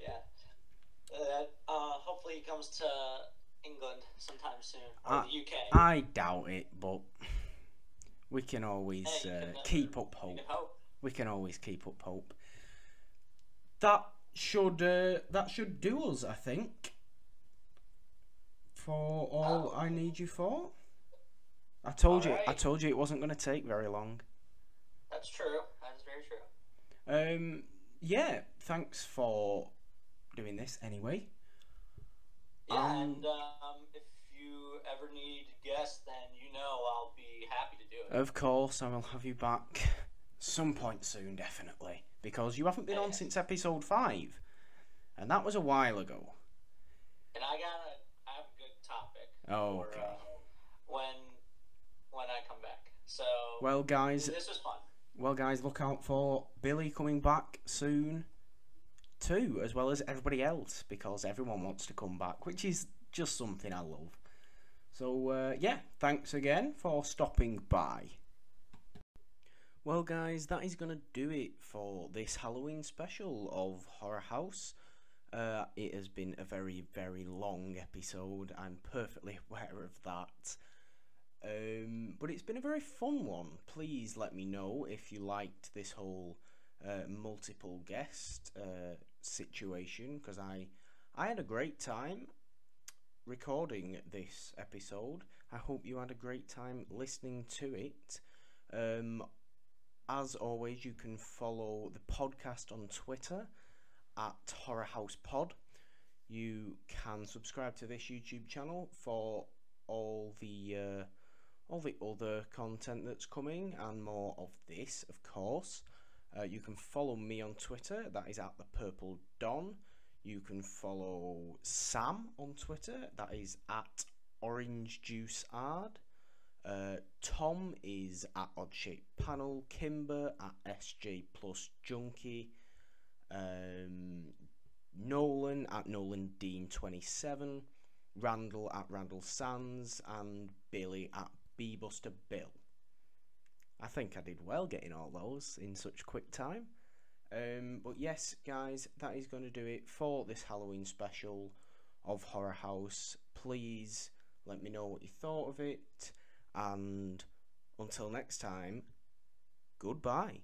S7: yeah. Uh, uh, hopefully he comes to England sometime soon or
S1: Uh,
S7: the UK.
S1: I doubt it, but we can always
S7: Hey,
S1: uh,
S7: can
S1: keep up hope.
S7: can hope.
S1: We can always keep up hope. That should uh, that should do us, I think. For all I need you for. I told you. I told you it wasn't going to take very long.
S7: That's true. That is very true.
S1: Um, yeah. Thanks for doing this anyway.
S7: Yeah,
S1: Um,
S7: and um, if you ever need guests, then you know I'll be happy to do it.
S1: Of course, I will have you back some point soon, definitely, because you haven't been on since episode five, and that was a while ago.
S7: And I got a, I have a good topic
S1: Oh,
S7: for
S1: okay.
S7: uh, when when I come back. So
S1: Well, guys,
S7: this was fun.
S1: Well, guys, look out for Billy coming back soon, too, as well as everybody else, because everyone wants to come back, which is just something I love. So, uh, yeah, thanks again for stopping by. Well, guys, that is going to do it for this Halloween special of Horror House. Uh, it has been a very, very long episode. I'm perfectly aware of that. Um, but it's been a very fun one. Please let me know if you liked this whole uh, multiple guest uh, situation because I I had a great time recording this episode. I hope you had a great time listening to it. Um, as always, you can follow the podcast on Twitter at Horror House Pod. You can subscribe to this YouTube channel for all the uh, all the other content that's coming and more of this, of course. Uh, you can follow me on Twitter. That is at the Purple Don. You can follow Sam on Twitter. That is at Orange Juice Ard. Uh, Tom is at Odd Shape Panel. Kimber at SJ Plus Junkie. Um, Nolan at Nolan Dean 27. Randall at Randall Sans. And Billy at Buster Bill. I think I did well getting all those in such quick time. Um, but yes, guys, that is going to do it for this Halloween special of Horror House. Please let me know what you thought of it, and until next time, goodbye.